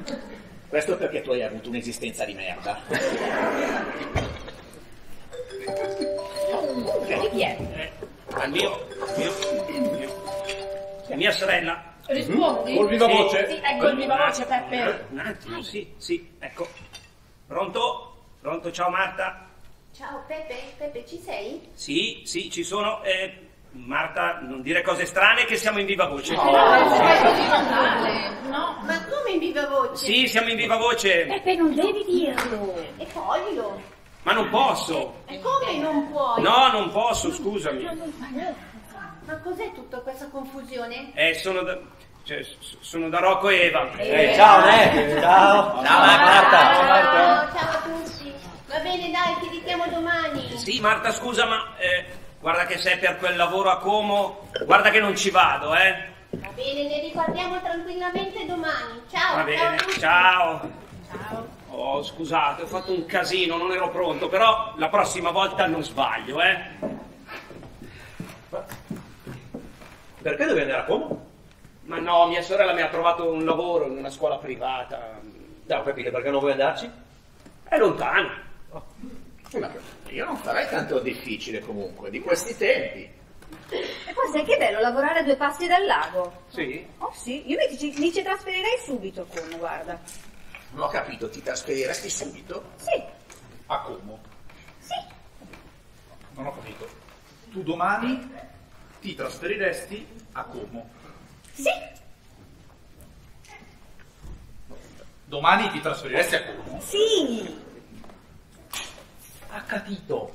Questo perché tu hai avuto un'esistenza di merda. Di chi è? Eh, al mio, al mio, al mio. Mia sorella. Rispondi? Col viva voce. Sì, ecco il viva voce, Peppe. Un attimo, sì, sì, ecco. Pronto? Pronto, ciao Marta? Ciao Peppe, Peppe ci sei? Sì, sì, ci sono. Eh, Marta, non dire cose strane che siamo in viva voce. No, ma come in viva voce? Sì, siamo in viva voce, Peppe non devi dirlo. E toglilo. ma non posso. E come non puoi? No, non posso, scusami. Ma cos'è tutta questa confusione? Eh, sono da, cioè, sono da Rocco e Eva. Eh, ciao, Ne. Ciao. Ciao, Marta. Ciao, ciao a tutti. Va bene, dai, ti richiamo domani. Sì, Marta, scusa, ma eh, guarda che sei per quel lavoro a Como, guarda che non ci vado, eh. Va bene, ne riparliamo tranquillamente domani. Ciao, Va ciao bene, tutti. ciao. Oh, scusate, ho fatto un casino, non ero pronto, però la prossima volta non sbaglio, eh. Perché devi andare a Como? Ma no, mia sorella mi ha trovato un lavoro in una scuola privata. No, ho capito, perché non vuoi andarci? È lontano. Ma io non farei tanto difficile comunque, di questi tempi. E poi sai che bello lavorare a due passi dal lago? Sì? Oh sì, io mi ci, mi ci trasferirei subito come, guarda. Non ho capito, ti trasferiresti subito? Sì, A Como. sì. Non ho capito. Tu domani ti trasferiresti a Como. Sì, Domani ti trasferiresti a Como. sì. Ha capito.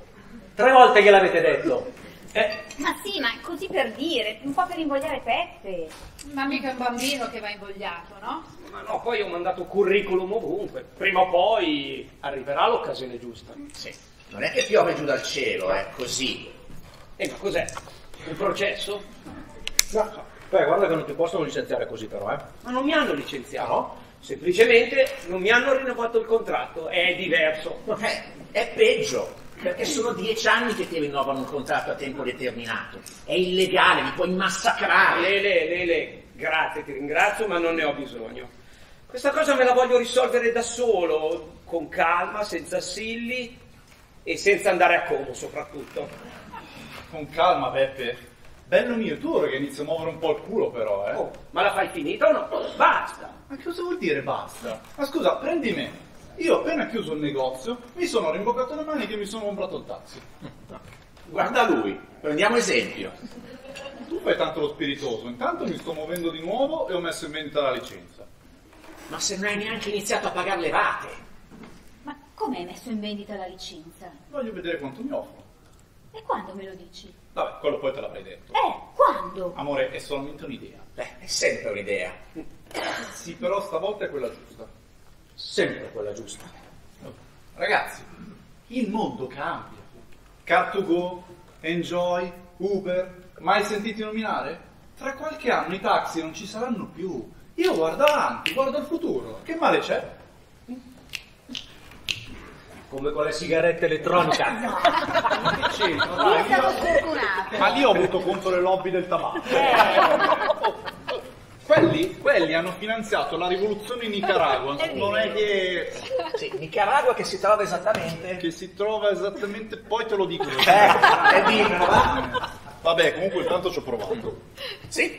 Tre volte gliel'avete detto. Eh, Ma sì, ma è così per dire, un po' per invogliare Peppe. Ma mica un bambino che va invogliato, no? Ma no, poi ho mandato curriculum ovunque. Prima o poi arriverà l'occasione giusta. Sì. Non è che piove giù dal cielo, è così. E ma cos'è? Un processo? no. Beh, guarda che non ti possono licenziare così però, eh. Ma non mi hanno licenziato. Semplicemente non mi hanno rinnovato il contratto. È diverso. Eh, è peggio, perché sono dieci anni che ti rinnovano un contratto a tempo determinato. È illegale, li puoi massacrare. Lele, Lele, grazie, ti ringrazio, ma non ne ho bisogno. Questa cosa me la voglio risolvere da solo, con calma, senza assilli e senza andare a Como soprattutto. Con calma, Peppe. Bello mio, tu ora che inizi a muovere un po' il culo però, eh. Oh, ma la fai finita o no? Basta! Ma cosa vuol dire basta? Ma scusa, prendi me. Io ho appena chiuso il negozio, mi sono rimboccato le mani che mi sono comprato il taxi. Guarda lui, prendiamo esempio. Tu fai tanto lo spiritoso, intanto mi sto muovendo di nuovo e ho messo in vendita la licenza. Ma se non hai neanche iniziato a pagare le rate. Ma come hai messo in vendita la licenza? Voglio vedere quanto mi offro. E quando me lo dici? Vabbè, quello poi te l'avrei detto. Eh, quando? Amore, è solamente un'idea. Beh, è sempre un'idea. Sì, però stavolta è quella giusta. Sempre quella giusta. Ragazzi, il mondo cambia. Car2Go, Enjoy, Uber, mai sentiti nominare? Tra qualche anno i taxi non ci saranno più. Io guardo avanti, guardo il futuro. Che male c'è? Come con le sigarette elettroniche. Ma che c'entra? Io stavo sfortunata. Ma lì ho avuto contro le lobby del tabacco. Quelli, quelli hanno finanziato la rivoluzione in Nicaragua. Non è che, Sì, Nicaragua che si trova esattamente... che si trova esattamente, poi te lo dico. Eh, dimmelo, va? Vabbè, comunque intanto ci ho provato. Sì,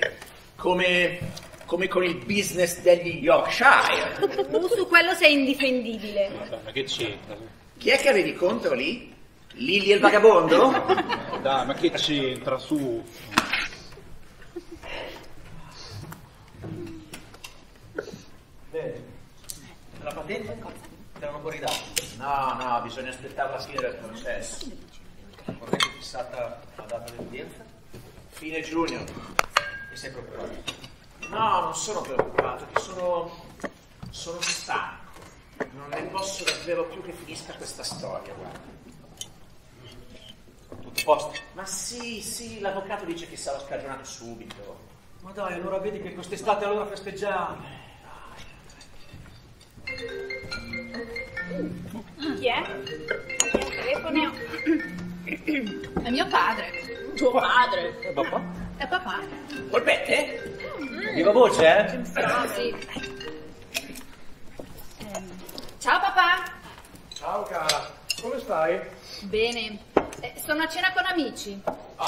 come, come con il business degli Yorkshire. Tu su quello sei indifendibile. Ma che c'entra? Chi è che avevi contro lì? Lili e il vagabondo? Dai, ma che c'entra su? patente? Te l'hanno pure dato? No, no, bisogna aspettare la fine del processo. Vorrei fissata la data dell'udienza? Fine giugno. E sei preoccupato? No, non sono preoccupato, che sono. sono stanco. Non ne posso davvero più che finisca questa storia, guarda. Tutto a posto? Ma sì, sì, l'avvocato dice che sarà scagionato subito. Ma dai, allora vedi che quest'estate allora festeggiamo. Chi è? Chi è il telefono? È mio padre. Tuo padre? E papà? È papà. Polpette? Viva voce, eh? Ah, sì. Ciao papà. Ciao cara, come stai? Bene. Eh, sono a cena con amici. Ah,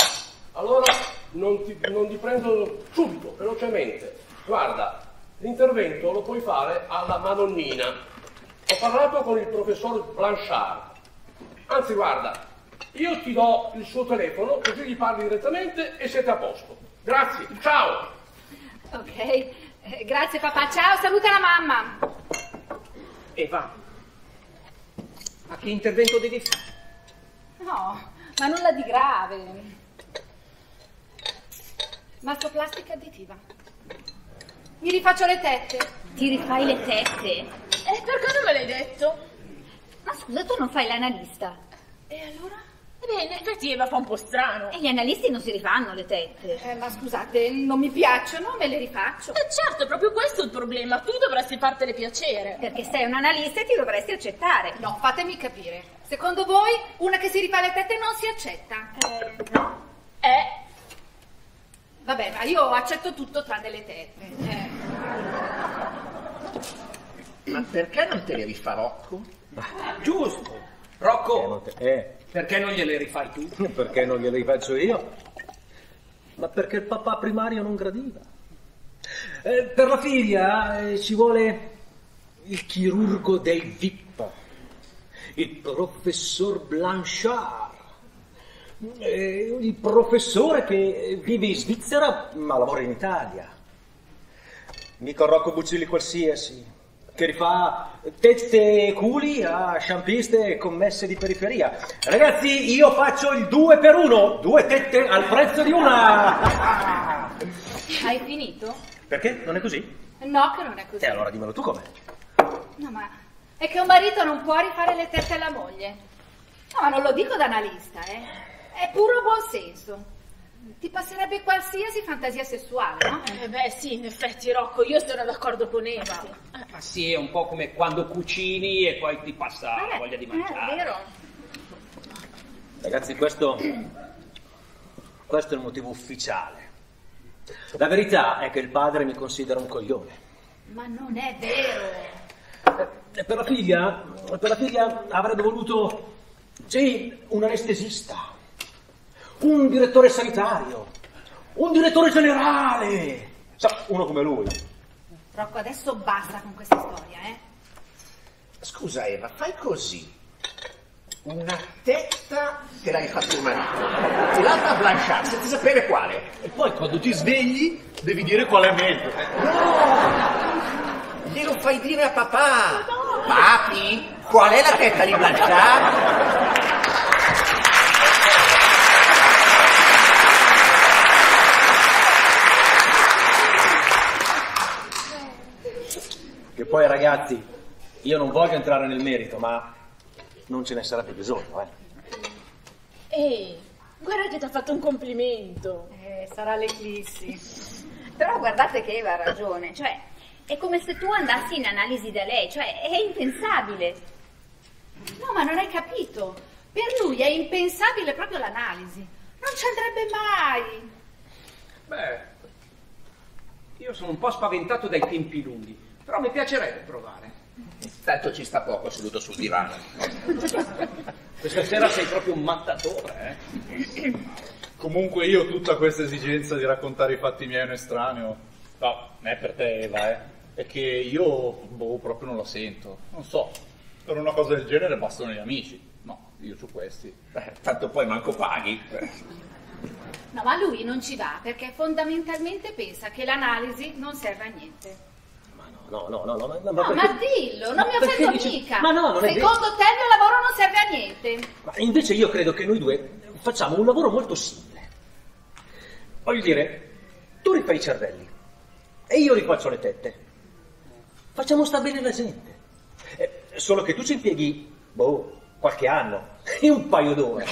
allora non ti, non ti prendo subito, velocemente. Guarda, l'intervento lo puoi fare alla Madonnina. Ho parlato con il professor Blanchard. Anzi, guarda, io ti do il suo telefono, così gli parli direttamente e siete a posto. Grazie, ciao! Ok. Eh, grazie papà. Ciao, saluta la mamma. Eva, ma che intervento devi fare? No, ma nulla di grave. Mastoplastica additiva. Mi rifaccio le tette. Ti rifai le tette? E perché non me l'hai detto? Ma scusa, tu non fai l'analista. E allora? E beh, Eva fa un po' strano. E gli analisti non si rifanno le tette. Eh, ma scusate, non mi piacciono, me le rifaccio. E certo, è proprio questo il problema. Tu dovresti fartele piacere. Perché sei un analista e ti dovresti accettare. No, fatemi capire. Secondo voi una che si rifà le tette non si accetta? Eh, no. Eh, Vabbè, ma io accetto tutto tranne le tette. Eh. Ma perché non te le rifà Rocco? Giusto! Rocco, Eh, perché non gliele rifai tu? [LAUGHS] perché non glieli faccio io? Ma perché il papà primario non gradiva. Eh, per la figlia eh, ci vuole il chirurgo dei VIP, il professor Blanchard, eh, il professore che vive in Svizzera ma lavora in Italia. Mica Rocco Buccilli qualsiasi, che rifà tette e culi a sciampiste e commesse di periferia. Ragazzi, io faccio il 2 per 1, due tette al prezzo di una. Hai finito? Perché? Non è così? No, che non è così. E allora dimmelo tu com'è. No, ma è che un marito non può rifare le tette alla moglie. No, ma non lo dico da analista, eh. È puro buonsenso. Ti passerebbe qualsiasi fantasia sessuale, no? eh beh, sì, in effetti, Rocco, io sono d'accordo con Eva. Ma sì, è un po' come quando cucini e poi ti passa Eh, voglia di eh, mangiare. è vero. Ragazzi, questo, questo è il motivo ufficiale. La verità è che il padre mi considera un coglione. Ma non è vero. E per la figlia, per la figlia avrebbe voluto, sì, un anestesista, un direttore sanitario, un direttore generale. Sa, uno come lui. Rocco, adesso basta con questa storia, eh. Scusa Eva, fai così. Una tetta te l'hai fatto tuo marito, e l'altra Blanchard, senza sapere quale. E poi quando ti svegli devi dire qual è meglio. Glielo fai dire a papà. Papi, qual è la tetta di Blanchard? Che poi ragazzi, io non voglio entrare nel merito, ma non ce ne sarebbe bisogno, eh. Ehi, guarda che ti ha fatto un complimento. Eh, sarà l'eclissi. Però guardate che Eva ha ragione, cioè è come se tu andassi in analisi da lei, cioè è impensabile. No, ma non hai capito. Per lui è impensabile proprio l'analisi. Non ci andrebbe mai. Beh, io sono un po' spaventato dai tempi lunghi, però mi piacerebbe provare. Tanto ci sta poco seduto sul divano. [LAUGHS] Questa sera sei proprio un mattatore, eh? Comunque io ho tutta questa esigenza di raccontare i fatti miei a un estraneo. No, non è per te Eva, eh. È che io boh, proprio non la sento. Non so. Per una cosa del genere bastano gli amici. No, io ho questi. Eh, Tanto poi manco paghi. No, ma lui non ci va perché fondamentalmente pensa che l'analisi non serve a niente. No, no, no, no, no, ma, ma No, perché- ma dillo, non mi offendo dici- mica. Ma no, non è vero. Secondo te il mio lavoro non serve a niente. Ma invece io credo che noi due facciamo un lavoro molto simile. Voglio dire, tu rifai i cervelli e io rifaccio le tette. Facciamo sta bene la gente. Eh, solo che tu ci impieghi, boh, qualche anno e [LAUGHS] un paio d'ore.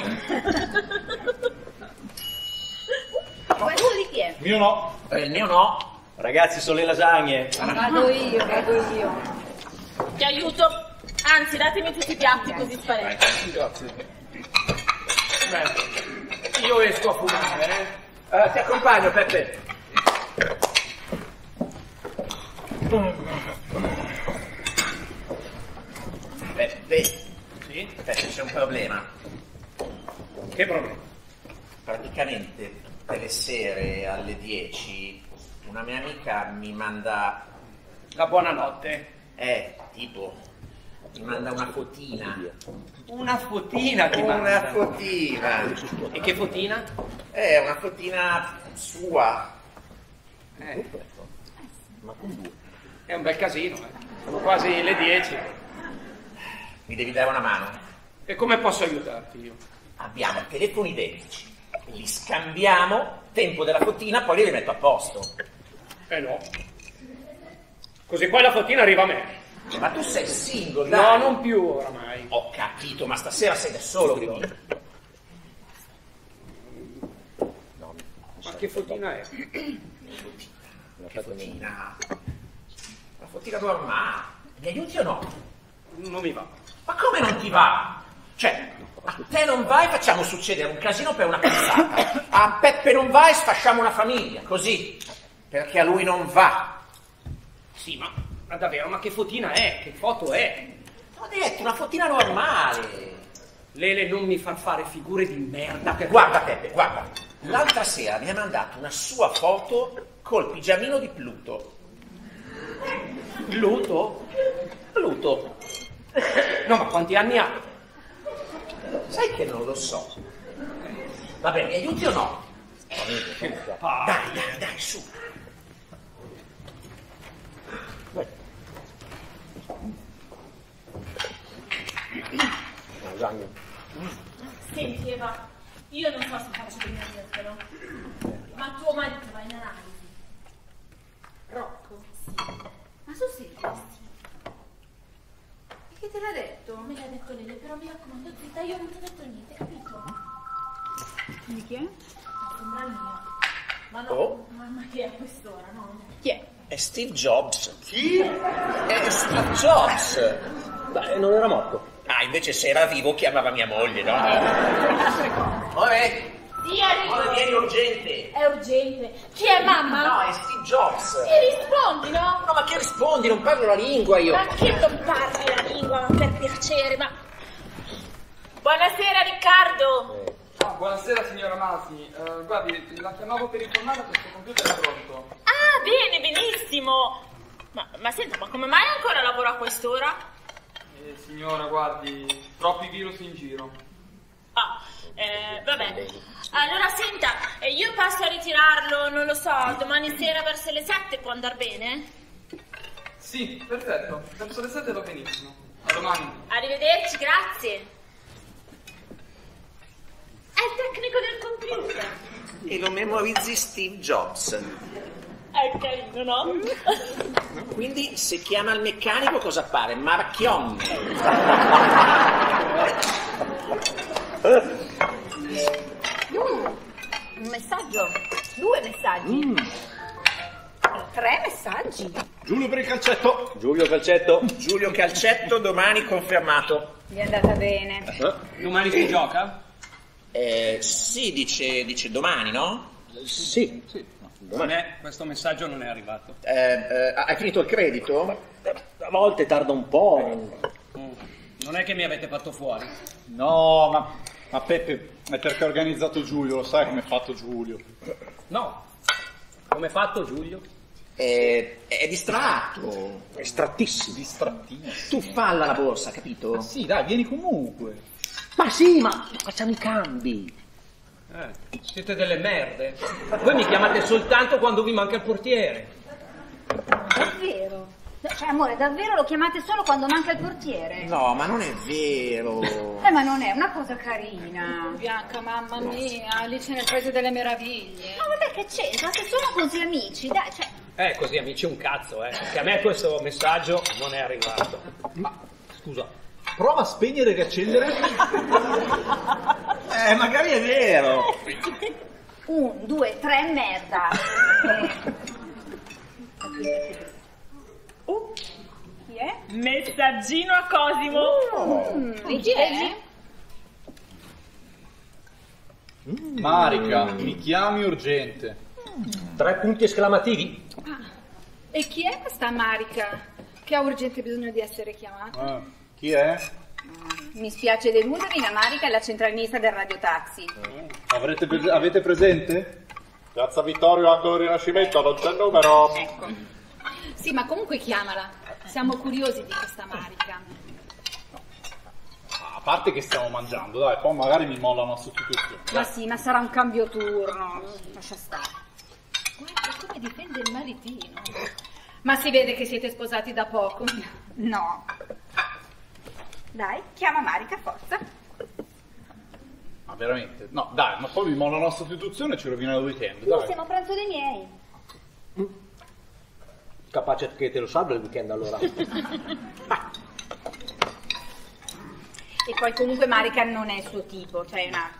Questo di chi è? Mio no. Eh, il mio no. Ragazzi, sono le lasagne. Vado io, vado io. Ti aiuto. Anzi, datemi tutti i piatti così sparetto. Grazie. Beh, io esco a fumare, eh. Eh, ti accompagno, Peppe. Peppe. Sì? Peppe, c'è un problema. Che problema? Praticamente tutte le sere alle 10 una mia amica mi manda... La buonanotte. Eh, tipo, mi manda una fotina. Una fotina ti Una manda. fotina. E che fotina? È una fotina sua. Eh, Ma con due. è un bel casino, eh. Sono quasi le 10. Mi devi dare una mano. E come posso aiutarti io? Abbiamo telefoni identici. Li scambiamo, tempo della fotina, poi li rimetto a posto. Eh no. Così poi la fotina arriva a me. Ma tu sei single, No, dai. non più oramai. Ho capito, ma stasera sei da solo, quindi. Ma che fotina è? Che fotina? La fotina normale. Mi aiuti o no? Non mi va. Ma come non ti va? Cioè, a te non va e facciamo succedere un casino per una cazzata. A Peppe non va e sfasciamo una famiglia, così. Perché a lui non va. Sì, ma, ma davvero, ma che fotina è? Che foto è? Ho detto, una fotina normale. Lele, non mi far fare figure di merda per Guarda Peppe, guarda. L'altra sera mi ha mandato una sua foto col pigiamino di Pluto. Pluto? Pluto. No, ma quanti anni ha? Sai che non lo so. Vabbè, mi aiuti o no? Dai, dai, dai, su. Senti Eva, io non so se faccio bene a dirtelo, ma tuo marito va in analisi. Rocco? Sì. Ma sul serio? E che te l'ha detto? Me l'ha detto Lele, però mi raccomando zitta, io non ti ho detto niente, capito? Di chi è? Sembra il mio. Ma no, Oh. ma, ma che è a quest'ora, no? Chi è? È Steve Jobs. Chi? È Steve Jobs. Beh, non era morto. Ah, invece se era vivo chiamava mia moglie, no? Ore, Sì, arrivo. ore, vieni urgente. È urgente. Chi è mamma? No, è Steve Jobs. Ti rispondi, no? No, ma che rispondi? Non parlo la lingua io. Ma che non parli la lingua, ma per piacere, ma... Buonasera Riccardo! Ah, buonasera signora Masi, Eh, guardi, la chiamavo per informarla che il suo computer è pronto. Ah, bene, benissimo! Ma, ma senta, ma come mai ancora lavora a quest'ora? Eh, signora, guardi, troppi virus in giro. Ah, eh, vabbè. Allora senta, eh, io passo a ritirarlo, non lo so, domani sera verso le 7 può andar bene? Sì, perfetto, verso le 7 va benissimo. A domani. Arrivederci, grazie. È il tecnico del computer. E lo memorizzi Steve Jobs. È carino, no? Quindi se chiama il meccanico cosa appare? Marchionne. Un messaggio? Due messaggi? Tre messaggi? Giulio per il calcetto. Giulio Calcetto. Giulio Calcetto domani confermato. Mi è andata bene. Domani si gioca? Eh, sì, dice, dice domani, no? Sì. Non è, questo messaggio non è arrivato. Eh, eh, hai finito il credito? A volte tarda un po'. Mm. Non è che mi avete fatto fuori. No, ma, ma Peppe, è perché ha organizzato Giulio, lo sai come è fatto Giulio. No. Come fatto Giulio? Eh, è distratto. È strattissimo. Distrattino. Tu falla la borsa, capito? Sì, dai, vieni comunque. Ma sì, ma facciamo i cambi. Eh, siete delle merde. Voi mi chiamate soltanto quando vi manca il portiere. Davvero? Cioè, amore, davvero lo chiamate solo quando manca il portiere? No, ma non è vero. Eh, ma non è una cosa carina. Bianca, mamma mia, Alice nel paese delle meraviglie. Ma vabbè, che c'entra? Se sono così amici, dai, cioè... Eh, così amici un cazzo, eh. Che a me questo messaggio non è arrivato. Scusa, prova a spegnere e riaccendere. Eh, magari è vero. Un, due, tre, merda. Uh, Chi è? messaggino a Cosimo. Mm, e chi è? Marica, mi chiami urgente. Tre punti esclamativi. E chi è questa Marica che ha urgente bisogno di essere chiamata? Ah, chi è? Mi spiace deludervi, la Marica è la centralista del radiotaxi. Avrete pre- avete presente? Piazza Vittorio, angolo Rinascimento, non c'è il numero. Ecco. Sì, ma comunque chiamala. Siamo curiosi di questa Marica. A parte che stiamo mangiando, dai, poi magari mi mollano a sostituzione. Ma sì, ma sarà un cambio turno. Lascia stare. Guarda come difende il maritino. Ma si vede che siete sposati da poco. No. Dai, chiama Marica, forza. Ma veramente? No, dai, ma poi mi mollano a sostituzione e ci rovina il weekend, Noi dai. siamo a pranzo dei miei. Capace che te lo salva il weekend allora. [LAUGHS] E poi comunque Marica non è il suo tipo, cioè è una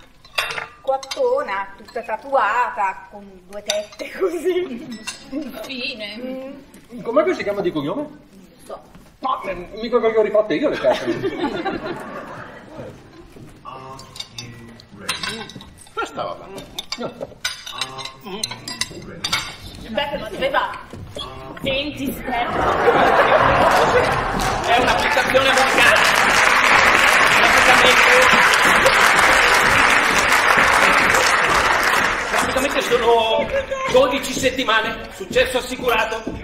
quattona, tutta tatuata, con due tette così. Infine. Com'è che si chiama di cognome? No, mica che le ho rifatte io le tette. Questa va Beh, ma dove va? 20 step. È un'applicazione musicale. Praticamente, praticamente sono 12 settimane, successo assicurato.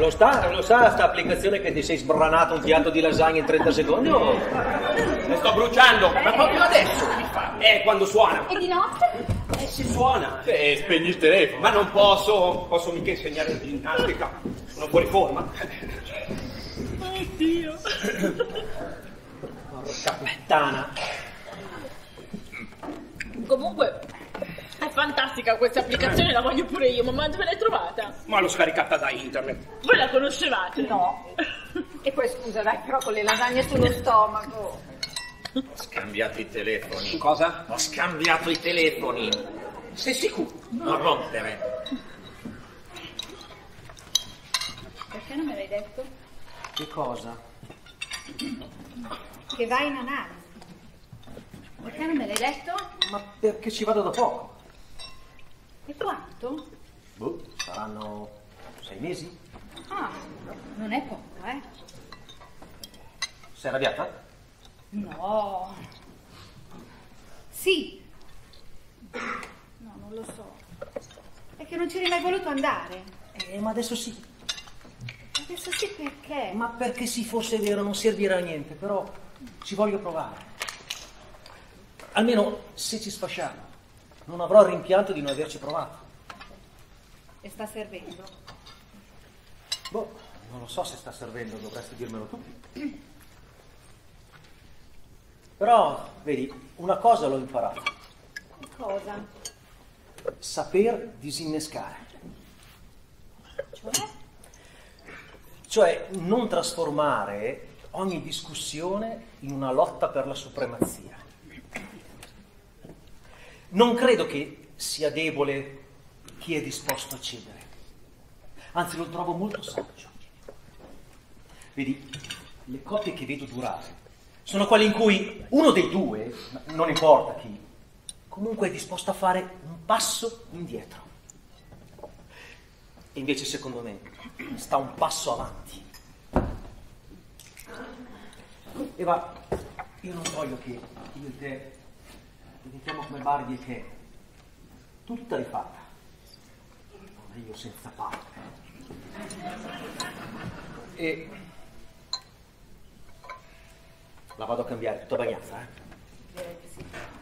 Lo sta, lo sa sta applicazione che ti sei sbranato un piatto di lasagna in 30 secondi o... Mi sto bruciando, ma proprio adesso mi fa. Eh, quando suona. E di notte? Eh, si suona. E spegni il telefono. Ma non posso, posso mica insegnare ginnastica. Sono fuori forma. Oddio. Porca puttana. Comunque, fantastica questa applicazione, la voglio pure io, ma dove l'hai trovata? Ma l'ho scaricata da internet. Voi la conoscevate? No. [LAUGHS] E poi scusa, dai, però con le lasagne sullo stomaco. Ho scambiato i telefoni. Cosa? Ho scambiato i telefoni. Sei sicuro? Non rompere. Perché non me l'hai detto? Che cosa? Che vai in analisi. Perché non me l'hai detto? Ma perché ci vado da poco? E quanto? Boh, saranno sei mesi? Ah, non è poco, eh? Sei arrabbiata? No. Sì. No, non lo so. È che non ci eri mai voluto andare. Eh, ma adesso sì. Adesso sì perché? Ma perché se fosse vero non servirà a niente, però ci voglio provare. Almeno se ci sfasciamo, non avrò rimpianto di non averci provato. E sta servendo. Boh, non lo so se sta servendo, dovresti dirmelo tu. Però, vedi, una cosa l'ho imparata. Cosa? Saper disinnescare. Cioè? Cioè non trasformare ogni discussione in una lotta per la supremazia. Non credo che sia debole chi è disposto a cedere. Anzi, lo trovo molto saggio. Vedi, le coppie che vedo durare sono quelle in cui uno dei due, non importa chi, comunque è disposto a fare un passo indietro. E invece, secondo me, sta un passo avanti. Eva, io non voglio che io e te diventiamo come Barbie e Ken. Tutta rifatta. Ma io senza parte. E la vado a cambiare, tutta bagnata, eh?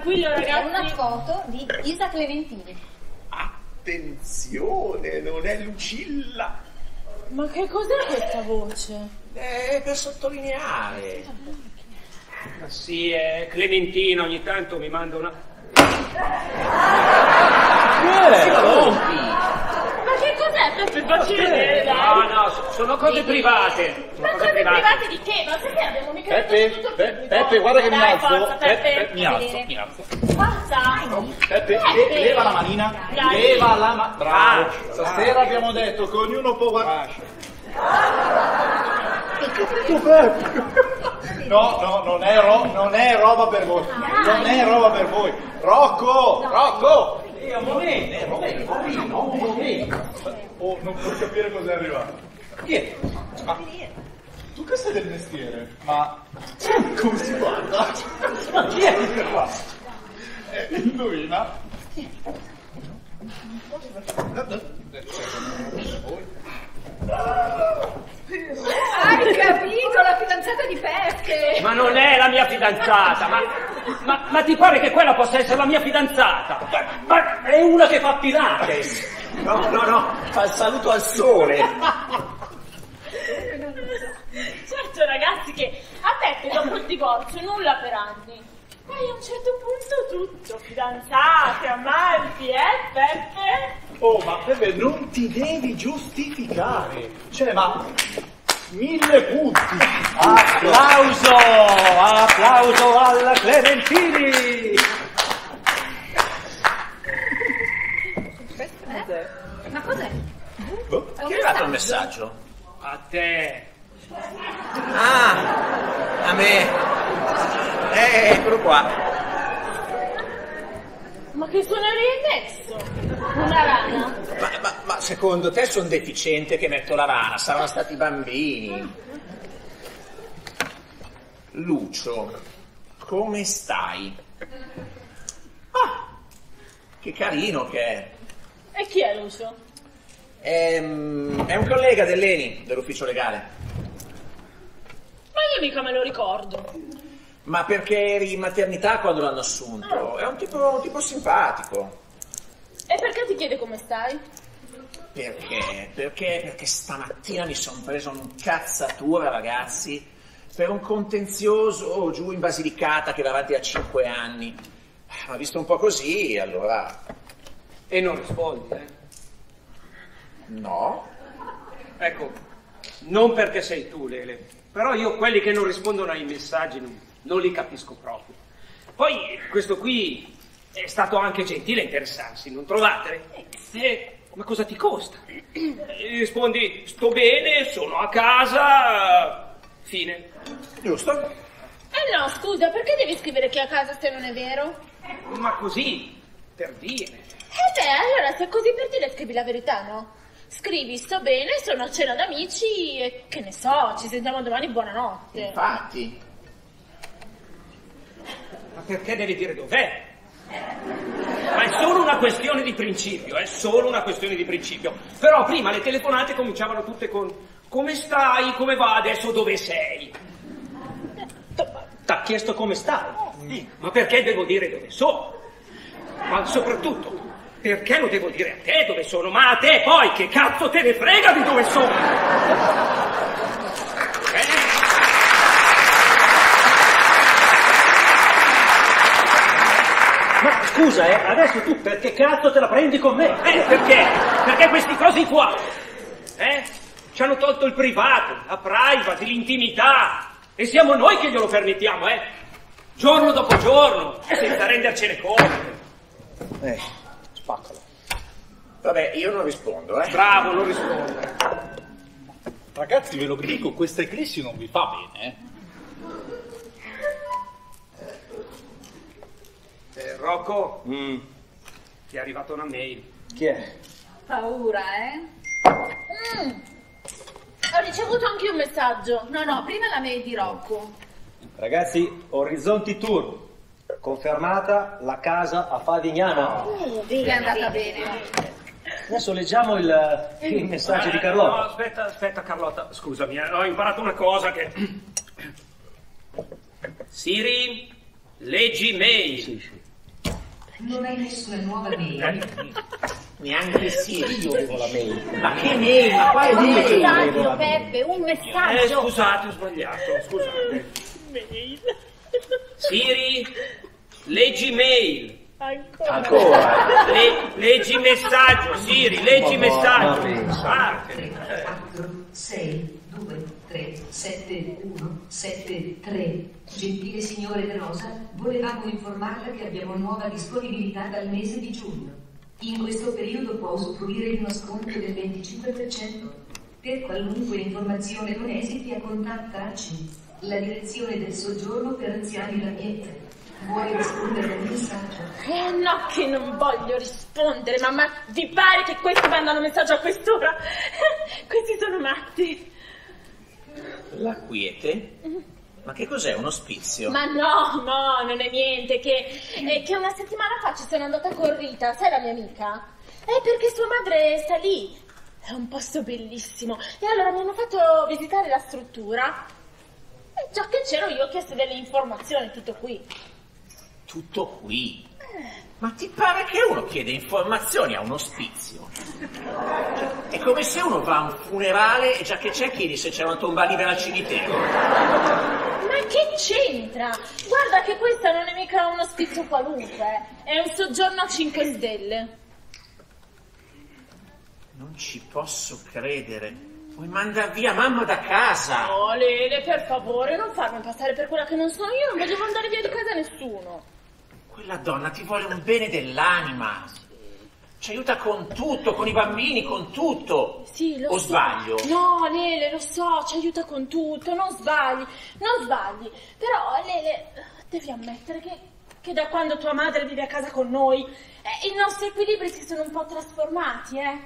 Tranquillo, È ragazzi. una foto di Isa Clementini. Attenzione, non è Lucilla. Ma che cos'è questa voce? È per sottolineare. Ma sì, è Clementina, ogni tanto mi manda una... Si rompi. Facci vedere, dai. No, no, so- sono cose private. Sono Ma cose private. private di che? Ma stasera abbiamo mica Peppe, detto tutto Pe- subito. Peppe, guarda che mi alzo. Peppe. Pe- mi alzo, mi alzo. Forza. Peppe, Peppe. leva la manina. Dai. Leva la manina. Bravo. Stasera abbiamo detto che ognuno può guardare. No, no, non è, ro- non è roba per voi. Non è roba per voi. Rocco! Rocco! Eh, un momento, eh, un momento, un momento. Oh, non puoi capire cos'è arrivato. Chi è? Ma tu che sei del mestiere? Ma come si guarda? Ma chi è questo qua? Eh, indovina? Hai capito, la fidanzata di Peppe. Ma non è la mia fidanzata, ma, ma, ma ti pare che quella possa essere la mia fidanzata? Ma è una che fa Pilates. No, no, no, fa il saluto al sole. Certo ragazzi che a Peppe dopo il divorzio nulla per anni. Poi a un certo punto tutto, fidanzate, amanti, eh Peppe? Oh, ma Peppe, non ti devi giustificare. Cioè, ma mille punti. Applauso, applauso alla Clementini. Ma cos'è? Chi è arrivato il messaggio? A te. Ah, a me. Eh, eccolo qua. Ma che suoneria hai messo? Una rana? Ma, ma- ma secondo te sono deficiente che metto la rana? Saranno stati bambini. Lucio, come stai? Ah, che carino che è. E chi è Lucio? Ehm, è un collega dell'Eni, dell'ufficio legale. Ma io mica me lo ricordo. Ma perché eri in maternità quando l'hanno assunto? È un tipo, un tipo simpatico. E perché ti chiede come stai? Perché? Perché? Perché stamattina mi sono preso un'incazzatura, ragazzi, per un contenzioso giù in Basilicata che va avanti da cinque anni. Ma visto un po' così, allora... E non rispondi, eh? No? Ecco, non perché sei tu, Lele, però io quelli che non rispondono ai messaggi non, non li capisco proprio. Poi questo qui è stato anche gentile a interessarsi, non trovate? Eh, ma cosa ti costa? Eh, Rispondi, sto bene, sono a casa, fine. Giusto? Eh no, scusa, perché devi scrivere che è a casa se non è vero? Ma così, per dire. Eh beh, allora se è così per dire scrivi la verità, no? Scrivi, sto bene, sono a cena d'amici e che ne so, ci sentiamo domani, buonanotte. Infatti. Ma perché devi dire dov'è? Ma è solo una questione di principio, è solo una questione di principio. Però prima le telefonate cominciavano tutte con come stai, come va, adesso dove sei? T'ha chiesto come stai. Ma perché devo dire dove sono? Ma soprattutto, perché lo devo dire a te dove sono? Ma a te poi che cazzo te ne frega di dove sono? Ma scusa, eh, adesso tu perché cazzo te la prendi con me? Eh, perché? Perché questi cosi qua, eh? Ci hanno tolto il privato, la privacy, l'intimità. E siamo noi che glielo permettiamo, eh? Giorno dopo giorno, senza rendercene conto. Eh, spaccalo. Vabbè, io non rispondo, eh. Bravo, non rispondo. Ragazzi, ve lo dico, questa eclissi non vi fa bene, eh. Eh, Rocco, ti è arrivata una mail. Chi è? Paura, eh? Mm. Ho ricevuto anche un messaggio. No, no, prima la mail di Rocco. Ragazzi, Orizzonti Tour. Confermata la casa a Favignana. È andata bene. Adesso leggiamo il, il messaggio di Eh, Carlotta. no, aspetta, aspetta Carlotta, scusami, eh, ho imparato una cosa che... Siri, leggi mail. Non hai nessuna nuova mail? Neanche Siri io avevo la mail. Ma che mail? Ma quale Un mail? messaggio, Peppe, un Eh, messaggio. scusate, ho sbagliato, scusate. Siri, leggi mail. Ancora? Le- leggi messaggio, Siri, leggi messaggio. ma Parte. 4, 6, 2, 3, 7, 1, 7, 3. Gentile signore De Rosa, volevamo informarla che abbiamo nuova disponibilità dal mese di giugno. In questo periodo può usufruire di uno sconto del 25%. Per qualunque informazione non esiti a contattarci. La direzione del soggiorno per anziani La Pieta. Vuoi rispondere al messaggio? Eh no, che non voglio rispondere, mamma. Vi pare che questi mandano messaggio a quest'ora? [LAUGHS] questi sono matti. La quiete? Ma che cos'è? Un ospizio? Ma no, no, non è niente, che, è che una settimana fa ci sono andata con Rita, sai la mia amica? È perché sua madre sta lì. È un posto bellissimo. E allora mi hanno fatto visitare la struttura. E già che c'ero io ho chiesto delle informazioni, tutto qui. Tutto qui. Ma ti pare che uno chiede informazioni a un ospizio? È come se uno va a un funerale e già che c'è chiedi se c'è una tomba libera al cimitero. Ma che c'entra? Guarda che questa non è mica uno ospizio qualunque, è un soggiorno a 5 stelle. Non ci posso credere. Vuoi mandar via mamma da casa? Oh Lele, per favore, non farmi passare per quella che non sono io, non voglio mandare via di casa nessuno. Quella donna ti vuole un bene dell'anima. Ci aiuta con tutto, con i bambini, con tutto. Sì, lo O so. sbaglio? No, Lele, lo so, ci aiuta con tutto, non sbagli, non sbagli. Però, Lele, devi ammettere che, che da quando tua madre vive a casa con noi, eh, i nostri equilibri si sono un po' trasformati, eh?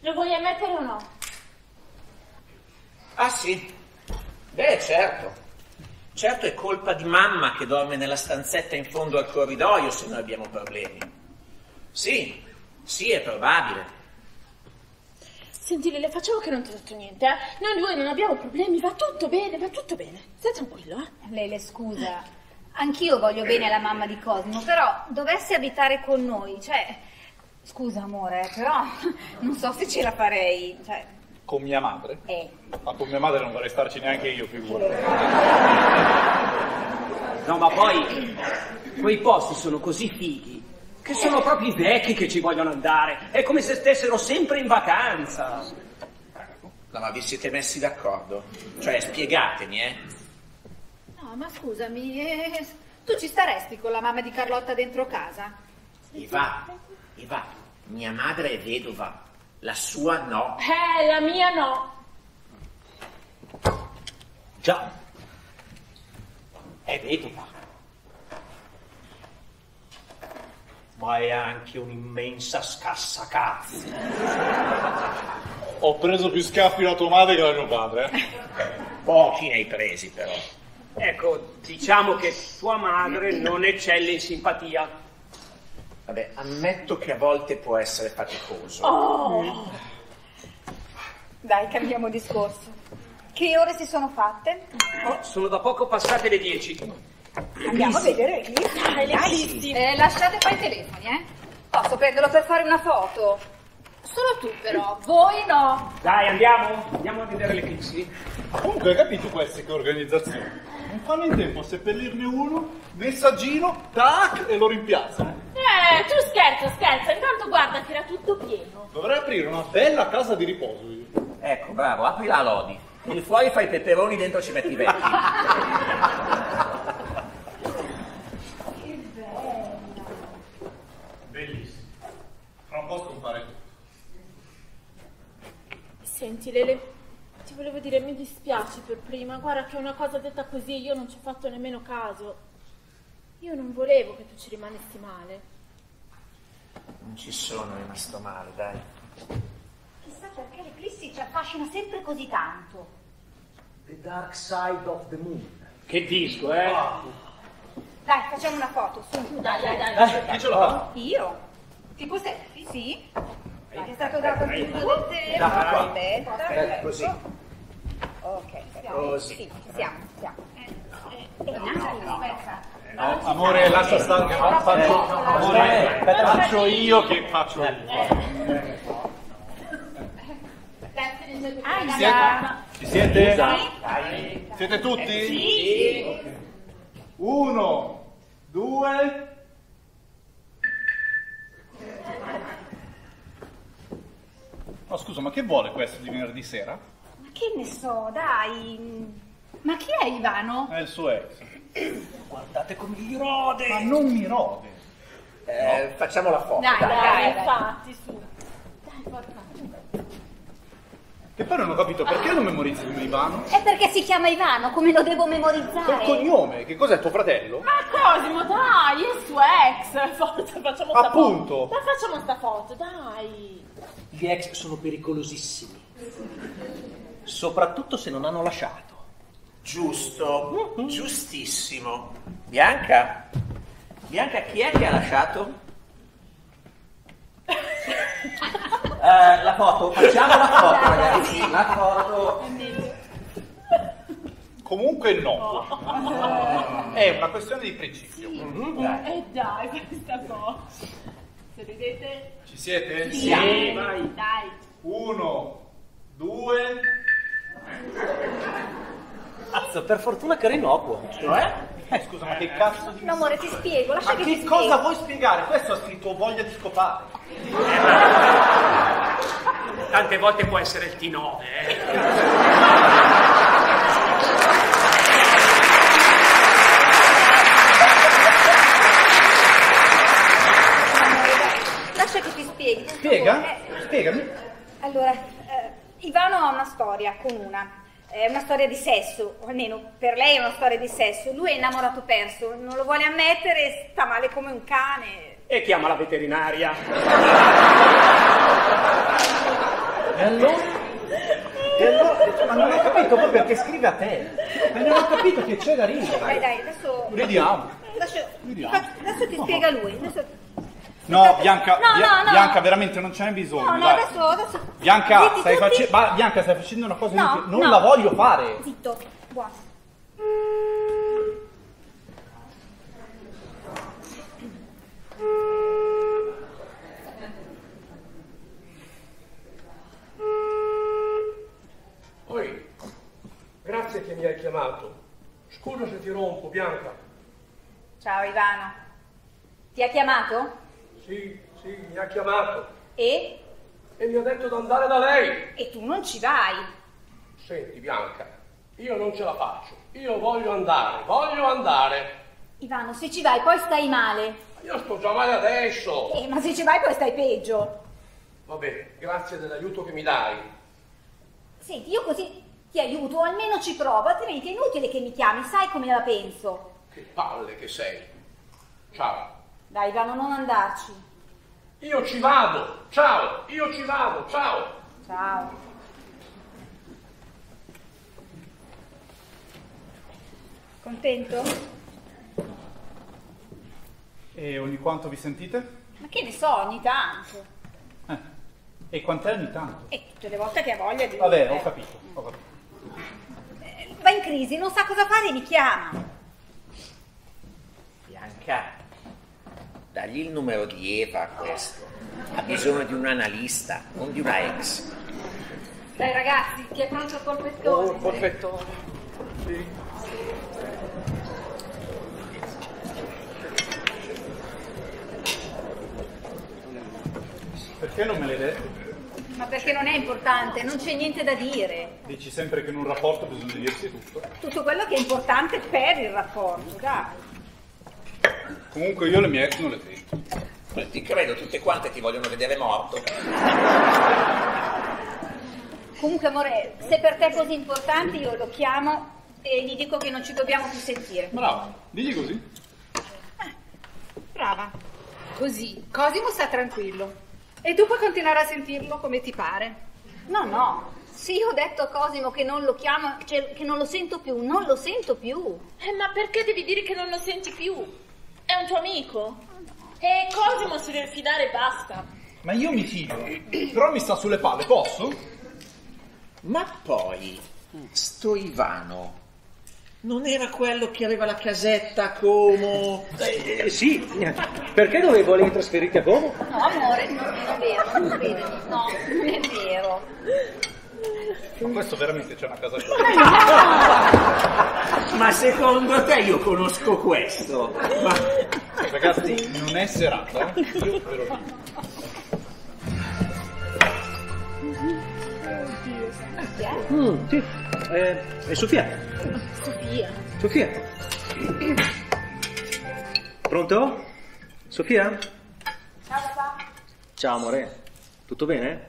Lo vuoi ammettere o no? Ah sì? Beh, certo. Certo è colpa di mamma che dorme nella stanzetta in fondo al corridoio se noi abbiamo problemi. Sì, sì, è probabile. Senti, Lele, facciamo che non ti ho detto niente, eh? Noi due non abbiamo problemi, va tutto bene, va tutto bene. Stai tranquillo, eh? Lele, scusa, anch'io voglio bene alla mamma di Cosmo, però dovesse abitare con noi, cioè... Scusa, amore, però non so se ce la farei, cioè... Con mia madre? Eh. Ma con mia madre non vorrei starci neanche io, figurati. No, ma poi quei posti sono così fighi che sono proprio i vecchi che ci vogliono andare. È come se stessero sempre in vacanza. No, ma vi siete messi d'accordo? Cioè, spiegatemi, eh? No, ma scusami, eh, tu ci staresti con la mamma di Carlotta dentro casa? Eva, Eva, mia madre è vedova, la sua no. Eh, la mia no. Già. È vedova. Ma è anche un'immensa scassacazzi. Ho preso più scaffi da tua madre che da mio padre. eh. Pochi ne hai presi, però. Ecco, diciamo che tua madre non eccelle in simpatia. Vabbè, ammetto che a volte può essere faticoso. Oh! Dai, cambiamo discorso. Che ore si sono fatte? Oh, sono da poco passate le 10. Andiamo a vedere chi. Dai. Eh, lasciate qua i telefoni, eh? Posso prenderlo per fare una foto? Solo tu però, voi no. Dai, andiamo? Andiamo a vedere le Pixie. Comunque, hai capito queste che organizzazioni? Non fanno in tempo a seppellirne uno, messaggino, tac, e lo rimpiazzano. Eh, tu scherza, scherza, intanto guarda che era tutto pieno. Dovrei aprire una bella casa di riposo io. Ecco, bravo, apri la Lodi. Lì fuori fai i peperoni, dentro ci metti i vecchi. Bellissimo. Fra un po' scompare tutto. Senti, Lele, volevo dire, mi dispiace per prima. Guarda che una cosa detta così io non ci ho fatto nemmeno caso. Io non volevo che tu ci rimanessi male. Non ci sono rimasto male, dai. Chissà perché l'Eclissi ci affascina sempre così tanto. The Dark Side of the Moon. Che disco, eh? Dai, facciamo una foto, su. Dai, dai, dai. Eh, Chi ce la fa? Io? Tipo selfie? Sì. È stato dato il chiuso del telefono. Dai. Aspetta. Aspetta, così. Ok, siamo. Così. Sì, siamo, siamo. Eh, eh, aspetta. No, amore, lascia stare faccio, amore, faccio io che faccio io. Ci siete? Ci siete? Siete tutti? Sì. Uno, due. Ma scusa, ma che vuole questo di venerdì sera? Che ne so, dai. Ma chi è Ivano? È il suo ex. Guardate come gli rode. Ma non mi rode. Eh, facciamo la foto. Dai, dai. dai, dai. Infatti, su. Dai, forza. Che poi non ho capito perché lo memorizzi come Ivano? È perché si chiama Ivano, come lo devo memorizzare? cognome, che cos'è tuo fratello? Ma Cosimo, dai, è il suo ex. Forza, facciamo sta Appunto. foto. Dai, facciamo sta foto, dai. Gli ex sono pericolosissimi, soprattutto se non hanno lasciato. Giusto, giustissimo. Bianca? Bianca, chi è che ha lasciato? [LAUGHS] Eh, la foto, facciamo la foto, [LAUGHS] ragazzi. La foto. Comunque no. È una questione di principio. E dai, questa foto. Se vedete... Ci siete? Sì, vai. Dai. Uno, due. Cazzo, per fortuna che era innocuo. Cioè? Eh, scusa, ma che cazzo di... No, amore, ti spiego, lascia Ma che che ti cosa spiego. vuoi spiegare? Questo ha scritto voglia di scopare. Tante volte può essere il T9, eh. Lascia che ti spieghi. Spiega? Eh, Spiegami. Allora, eh, Ivano ha una storia con una. È una storia di sesso, o almeno per lei è una storia di sesso. Lui è innamorato perso, non lo vuole ammettere, sta male come un cane. E chiama la veterinaria. E allora? E allora? Ma non ho capito poi perché scrive a te. Ma non ho capito che c'è da Dai, ridere. dai, adesso. Vediamo. Adesso, adesso ti spiega lui. Adesso, No, Bianca, No, Bia- no, no. Bianca, veramente non ce n'è bisogno. no, no, dai. adesso, adesso. Bianca, Zitti stai tutti. facendo. Bianca, stai facendo una cosa No, inutile. Non no. la voglio fare. Zitto, buono. Poi, grazie che mi hai chiamato. Scusa se ti rompo, Bianca. Ciao Ivano. Ti ha chiamato? Sì, sì, mi ha chiamato E? e mi ha detto di andare da lei. E tu non ci vai. Senti, Bianca, io non ce la faccio. Io voglio andare, voglio andare. Ivano, se ci vai poi stai male. Io sto già male adesso. Eh, ma se ci vai poi stai peggio. Va bene, grazie dell'aiuto che mi dai. Senti, io così ti aiuto, o almeno ci provo, altrimenti è inutile che mi chiami, sai come la penso. Che palle che sei. Ciao. Dai Ivano, non andarci. Io ci vado. Ciao, io ci vado. Ciao. Ciao. Contento? E ogni quanto vi sentite? Ma che ne so, ogni tanto. E quant'è ogni tanto? E tutte le volte che ha voglia di... Vabbè, ho eh, capito, ho capito. Va in crisi, non sa cosa fare e mi chiama. Bianca, dagli il numero di Eva a questo. Ha bisogno di un analista, non di una ex. Dai ragazzi, chi è pronto col pettone? Oh, perfetto. Sì. Perché non me l'hai detto? Ma perché non è importante, non c'è niente da dire. Dici sempre che in un rapporto bisogna dirsi tutto. Tutto quello che è importante per il rapporto, dai. Comunque io le mie ex non le sento. Eh, Ti credo, tutte quante ti vogliono vedere morto. Comunque, amore, se per te è così importante, io lo chiamo e gli dico che non ci dobbiamo più sentire. Brava, digli così. Brava. Così, Cosimo sta tranquillo. E tu puoi continuare a sentirlo come ti pare. No, no. Sì, io ho detto a Cosimo che non lo chiamo, cioè, che non lo sento più, non lo sento più. Eh, ma perché devi dire che non lo senti più? È un tuo amico. E Cosimo si deve fidare e basta. Ma io mi fido, però mi sta sulle palle, posso? Ma poi, Sto Ivano. Non era quello che aveva la casetta a Como? Eh, sì, perché dovevo volevi trasferirti a Como? No, amore, non è vero, non credo. No, non è vero. Ma questo veramente c'è una casa [LAUGHS] Ma secondo te io conosco questo? Ma... Ragazzi, non è serata, io ve lo dico. Mm, sì. Eh, è Sofia. Sofia. Sofia. Pronto? Sofia? Ciao papà. Ciao amore. Tutto bene?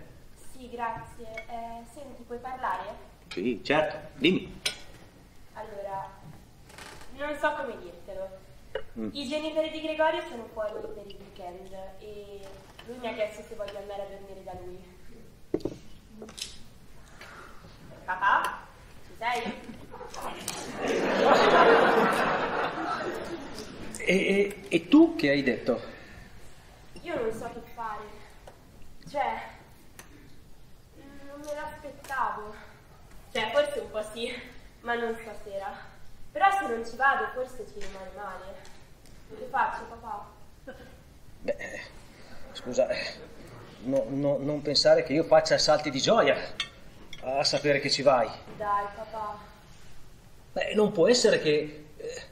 Sì, grazie. Eh, puoi parlare? Sì, certo. Dimmi. Allora, non so come dirtelo. Mm. I genitori di Gregorio sono fuori per il weekend e lui mi ha chiesto se voglio andare a dormire da lui. Papà? Ci sei? E, e- e tu che hai detto? Io non so che fare. Cioè, non me l'aspettavo. Po' sì, ma non stasera. Però se non ci vado, forse ci rimane male. Che faccio, papà? Beh, scusa, eh, no- no- non pensare che io faccia salti di gioia a sapere che ci vai. Dai, papà. Beh, non può essere che eh,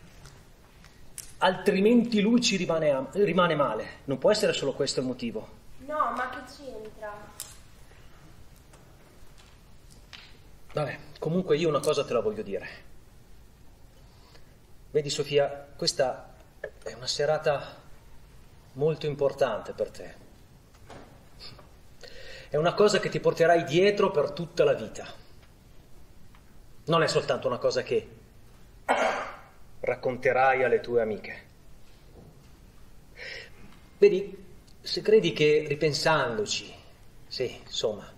altrimenti lui ci rimane, rimane male. Non può essere solo questo il motivo. No, ma che c'entra? Vabbè, comunque io una cosa te la voglio dire. Vedi Sofia, questa è una serata molto importante per te. È una cosa che ti porterai dietro per tutta la vita. Non è soltanto una cosa che racconterai alle tue amiche. Vedi, se credi che ripensandoci, sì, insomma,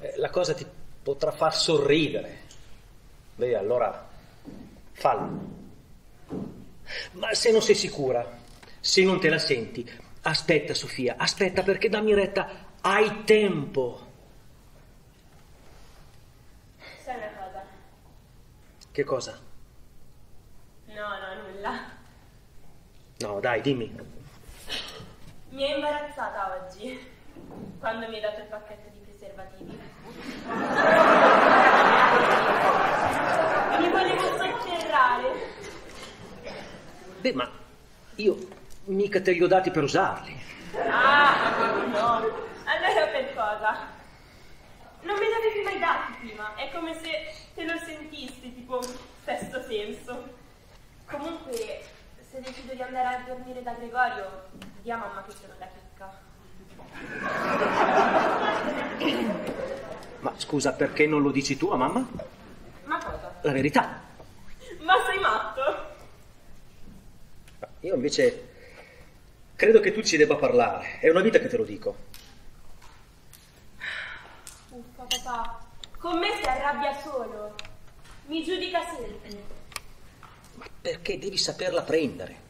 eh, la cosa ti potrà far sorridere, beh, allora fallo. Ma se non sei sicura, se non te la senti, aspetta Sofia, aspetta perché dammi retta, hai tempo. Sai una cosa? Che cosa? No, no, nulla. No, dai, dimmi. Mi è imbarazzata oggi, quando mi hai dato il pacchetto di preservativi. Mi volevo sotterrare. Beh, ma io mica te li ho dati per usarli. Ah, no. Allora per cosa? Non me li avevi mai dati prima, è come se te lo sentissi, tipo sesto senso. Comunque, se decido di andare a dormire da Gregorio, di a mamma che sono da chicca. [COUGHS] Ma scusa, perché non lo dici tu a mamma? Ma cosa? La verità. Ma sei matto? Io invece credo che tu ci debba parlare. È una vita che te lo dico. Uffa papà, con me si arrabbia solo. Mi giudica sempre. Perché devi saperla prendere.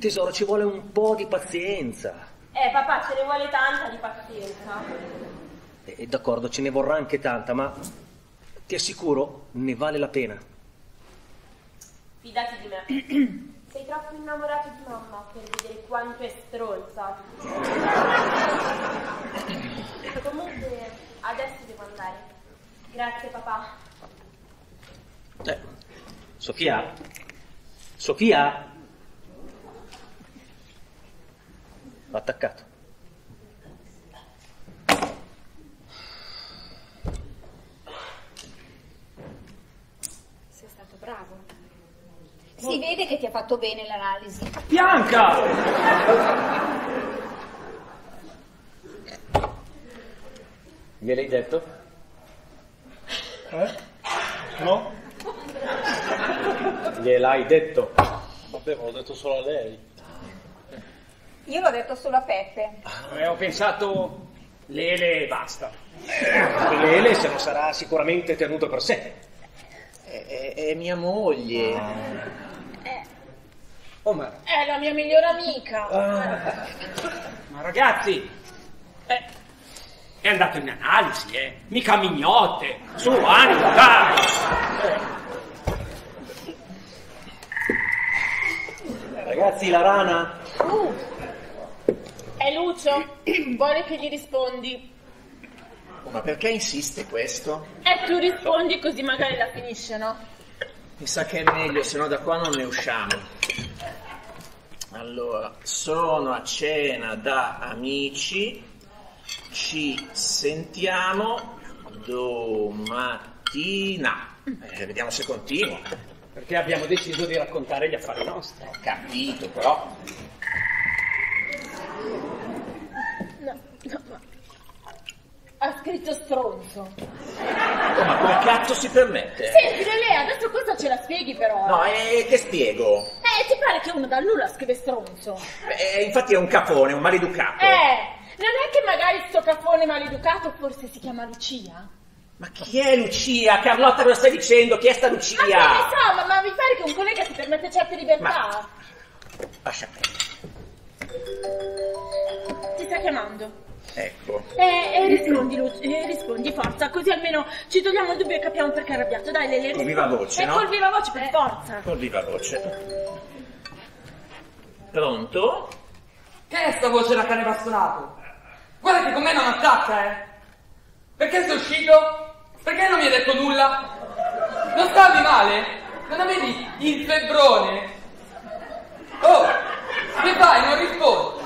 Tesoro, ci vuole un po' di pazienza. Eh papà, ce ne vuole tanta di pazienza. E d'accordo, ce ne vorrà anche tanta, ma ti assicuro, ne vale la pena. Fidati di me. [CLEARS THROAT] Sei troppo innamorato di mamma per vedere quanto è stronza. [COUGHS] Comunque, adesso devo andare. Grazie papà. Eh, Sofia? Sofia? L'ho attaccato. Sei stato bravo. Si vede che ti ha fatto bene l'analisi. Bianca! Gliel'hai detto? Eh? No? Gliel'hai detto? Vabbè, ma l'ho detto solo a lei. Io l'ho detto solo a Peppe. Eh, ho pensato Lele e basta. Lele se lo sarà sicuramente tenuto per sé. È, è- mia moglie. Oh, ma È la mia migliore amica. Ma ragazzi, eh, È andato in analisi, eh. Mica mignotte. Su, animo, dai. Ragazzi, la rana. Uh, è Lucio. Vuole che gli rispondi. Ma perché insiste questo? E tu rispondi così magari la finisce, no? Mi sa che è meglio, se no da qua non ne usciamo. Allora, sono a cena da amici, ci sentiamo domattina. Eh, vediamo se continua. Perché abbiamo deciso di raccontare gli affari nostri. Ho capito, però. No, no, ma... Ha scritto stronzo. Oh, ma come cazzo si permette? Senti, lei adesso cosa ce la spieghi però? No, e che spiego? Eh, ti pare che uno da nulla scrive stronzo? Eh, infatti è un capone, un maleducato. Eh, non è che magari sto caffone maleducato forse si chiama Lucia? Ma chi è Lucia? Carlotta, cosa stai dicendo? Chi è sta Lucia? Ma che ne so, ma, ma mi pare che un collega ti permette certe libertà? Lascia perdere. Ti sta chiamando. Ecco. Eh, eh, rispondi, Lu- eh, rispondi, forza, così almeno ci togliamo il dubbio e capiamo perché è arrabbiato. Dai, Lele. Con viva voce, Eh, no? col viva voce, per forza. Con viva voce. Pronto? Che è sta voce da cane bastonato? Guarda che con me non attacca, eh! Perché sei uscito? Perché non mi hai detto nulla? Non stavi male? Non avevi il febbrone? Oh! Che fai? Non rispondi!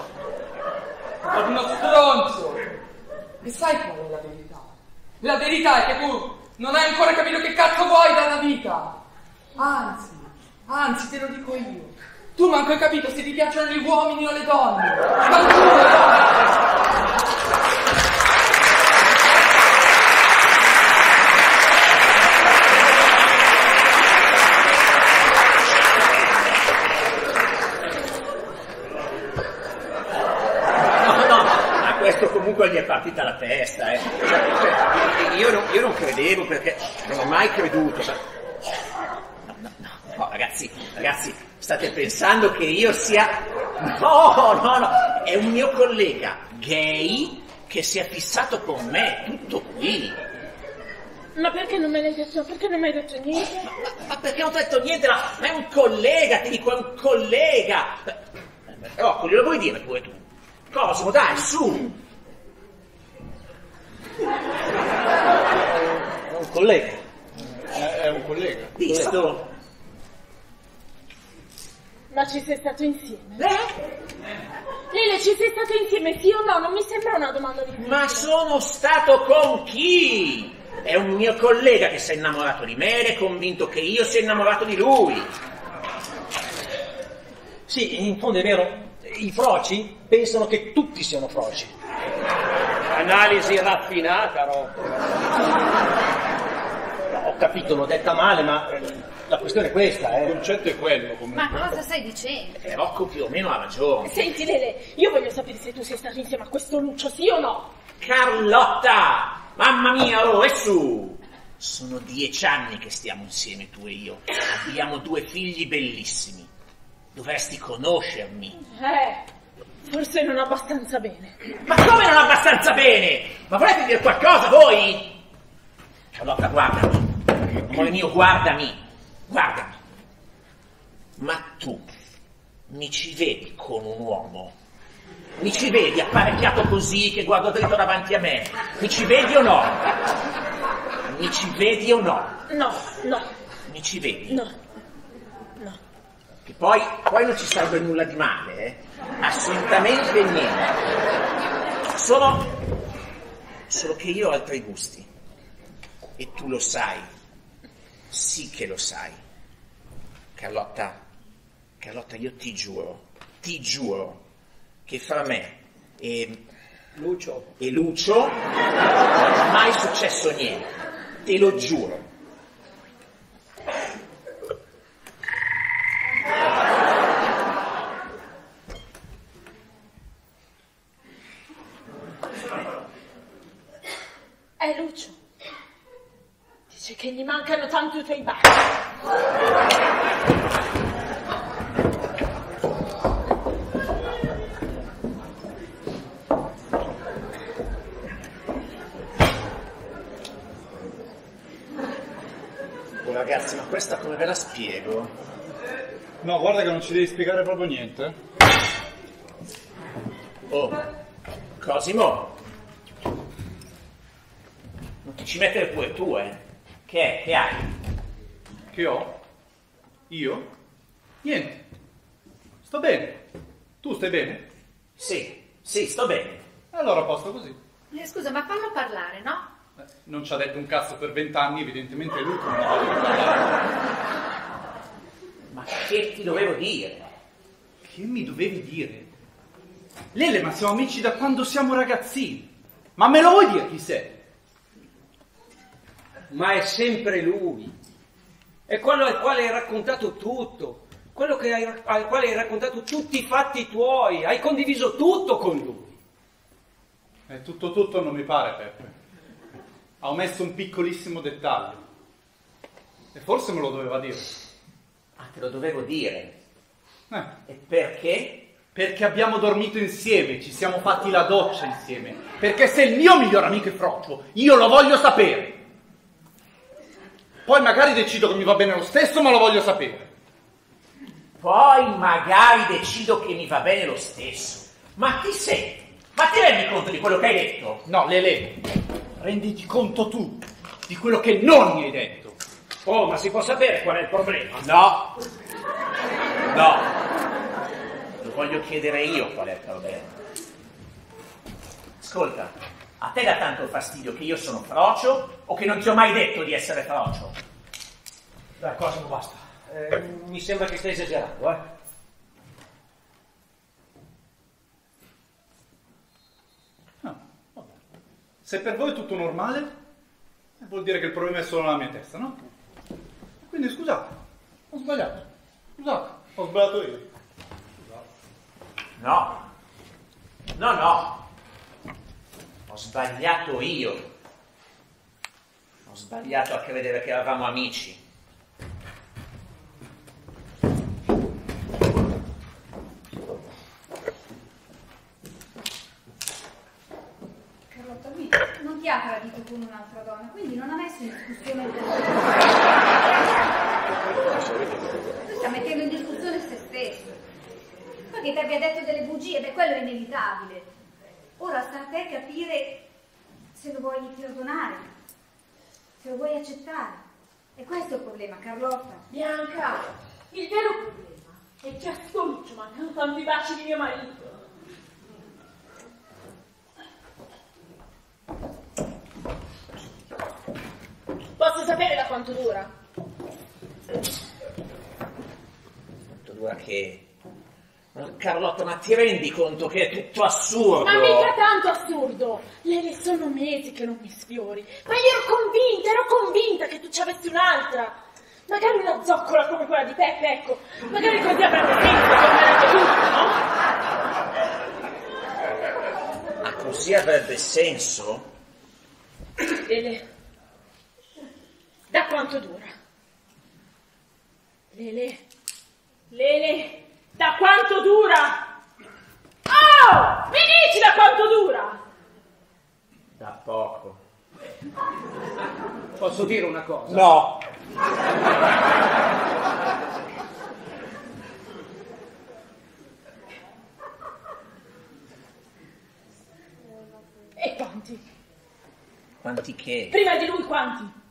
Sono uno stronzo! E sai qual è la verità? La verità è che tu non hai ancora capito che cazzo vuoi dalla vita! Anzi, anzi, te lo dico io. Tu manco hai capito se ti piacciono gli uomini o le donne. No, [LAUGHS] no, a questo partita la testa, eh. Cioè, io, non, io non credevo perché non ho mai creduto. ma- No, no, no, no, ragazzi, ragazzi, state pensando che io sia... No, no, no, è un mio collega gay che si è fissato con me, tutto qui. Ma perché non me l'hai detto? Perché non mi hai detto niente? Ma perché non ho detto niente? Ma ma è un collega, ti dico, è un collega. Rocco, glielo vuoi dire pure tu? Cosimo, dai, su. È un collega. È un collega. Visto? Ma ci sei stato insieme? Lele, ci sei stato insieme, sì o no? Non mi sembra una domanda di Ma sono stato con chi? È un mio collega che si è innamorato di me ed è convinto che io sia innamorato di lui. Sì, in fondo è vero. I froci pensano che tutti siano froci. Analisi raffinata, Rocco. Ho capito, l'ho detta male, ma eh, la questione è questa, eh. Il concetto è quello comunque. Ma cosa stai dicendo? E Rocco più o meno ha ragione. Senti Lele, io voglio sapere se tu sei stato insieme a questo Lucio, sì o no? Carlotta! Mamma mia, oh, e su! Sono dieci anni che stiamo insieme tu e io. Abbiamo due figli bellissimi. Dovresti conoscermi. Eh, forse non abbastanza bene. Ma come non abbastanza bene? Ma volete dire qualcosa voi? Carlotta, guardami. Amore mio, guardami. Guardami. Ma tu mi ci vedi con un uomo? Mi ci vedi apparecchiato così che guardo dritto davanti a me? Mi ci vedi o no? Mi ci vedi o no? No, no, Mi ci vedi? no, no. Che poi, poi non ci serve nulla di male, eh? Assolutamente niente. Solo, solo che io ho altri gusti. E tu lo sai. Sì che lo sai. Carlotta, Carlotta, io ti giuro, ti giuro, che fra me e Lucio. e Lucio non è mai successo niente. Te lo giuro. è Lucio. Dice che gli mancano tanto i tuoi baci. Ragazzi, ma questa come ve la spiego? No, guarda che non ci devi spiegare proprio niente. Eh. Oh, Cosimo, non ti ci mettere pure tu, eh? Che è? Che hai? Che ho? Io? Niente. Sto bene. Tu stai bene? Sì, sì, sto bene. Allora a posto così. Eh, scusa, ma fallo parlare, no? Eh, Non ci ha detto un cazzo per vent'anni, evidentemente è lui che non ha di parlare. Ma che ti dovevo dire? Che mi dovevi dire? Lele, ma siamo amici da quando siamo ragazzini. Ma me lo vuoi dire chi sei? Ma è sempre lui. È quello al quale hai raccontato tutto. Quello che hai- al quale hai raccontato tutti i fatti tuoi. Hai condiviso tutto con lui. Eh, tutto tutto non mi pare, Peppe. Ha omesso un piccolissimo dettaglio. E forse me lo doveva dire. Ah, te lo dovevo dire. Eh, E perché? perché abbiamo dormito insieme, ci siamo fatti la doccia insieme. Perché se il mio miglior amico è Frocio, io lo voglio sapere. Poi magari decido che mi va bene lo stesso, ma lo voglio sapere. Poi magari decido che mi va bene lo stesso. Ma chi sei? Ma ti rendi conto di quello che hai detto? No, Lele, renditi conto tu di quello che non mi hai detto. Oh, ma si può sapere qual è il problema? No. No. Lo voglio chiedere io qual è il problema. Ascolta, a te dà tanto fastidio che io sono frocio o che non ti ho mai detto di essere frocio? Dai, Cosimo, basta. Eh, mi sembra che stai esagerando, eh. Se per voi è tutto normale, vuol dire che il problema è solo nella mia testa, no? Quindi scusate, ho sbagliato. Scusate, ho sbagliato io. No. No, no. Ho sbagliato io. Ho sbagliato a credere che eravamo amici. Carlotta, lui non ti ha tradito con un'altra donna, quindi non ha messo in discussione il tuo sta mettendo in discussione se stesso. Poi che ti abbia detto delle bugie, beh, quello è inevitabile. Ora sta a te capire se lo vuoi perdonare, se lo vuoi accettare. E questo è il problema, Carlotta. Bianca, il vero problema è che a Stolcio mancano tanti baci di mio marito. Posso sapere da quanto dura? Quanto dura che... Carlotta, ma ti rendi conto che è tutto assurdo? Ma mica tanto assurdo! Lele sono mesi che non mi sfiori. Ma io ero convinta, ero convinta che tu ci avessi un'altra. Magari una zoccola come quella di Peppe, ecco. Magari così avrebbe senso tornare tutto, no? Ma così avrebbe senso? Lele, da quanto dura? Lele, Lele, da quanto dura? Oh, mi dici da quanto dura? Da poco. Posso dire una cosa? No. E quanti? Quanti che? Prima di lui quanti?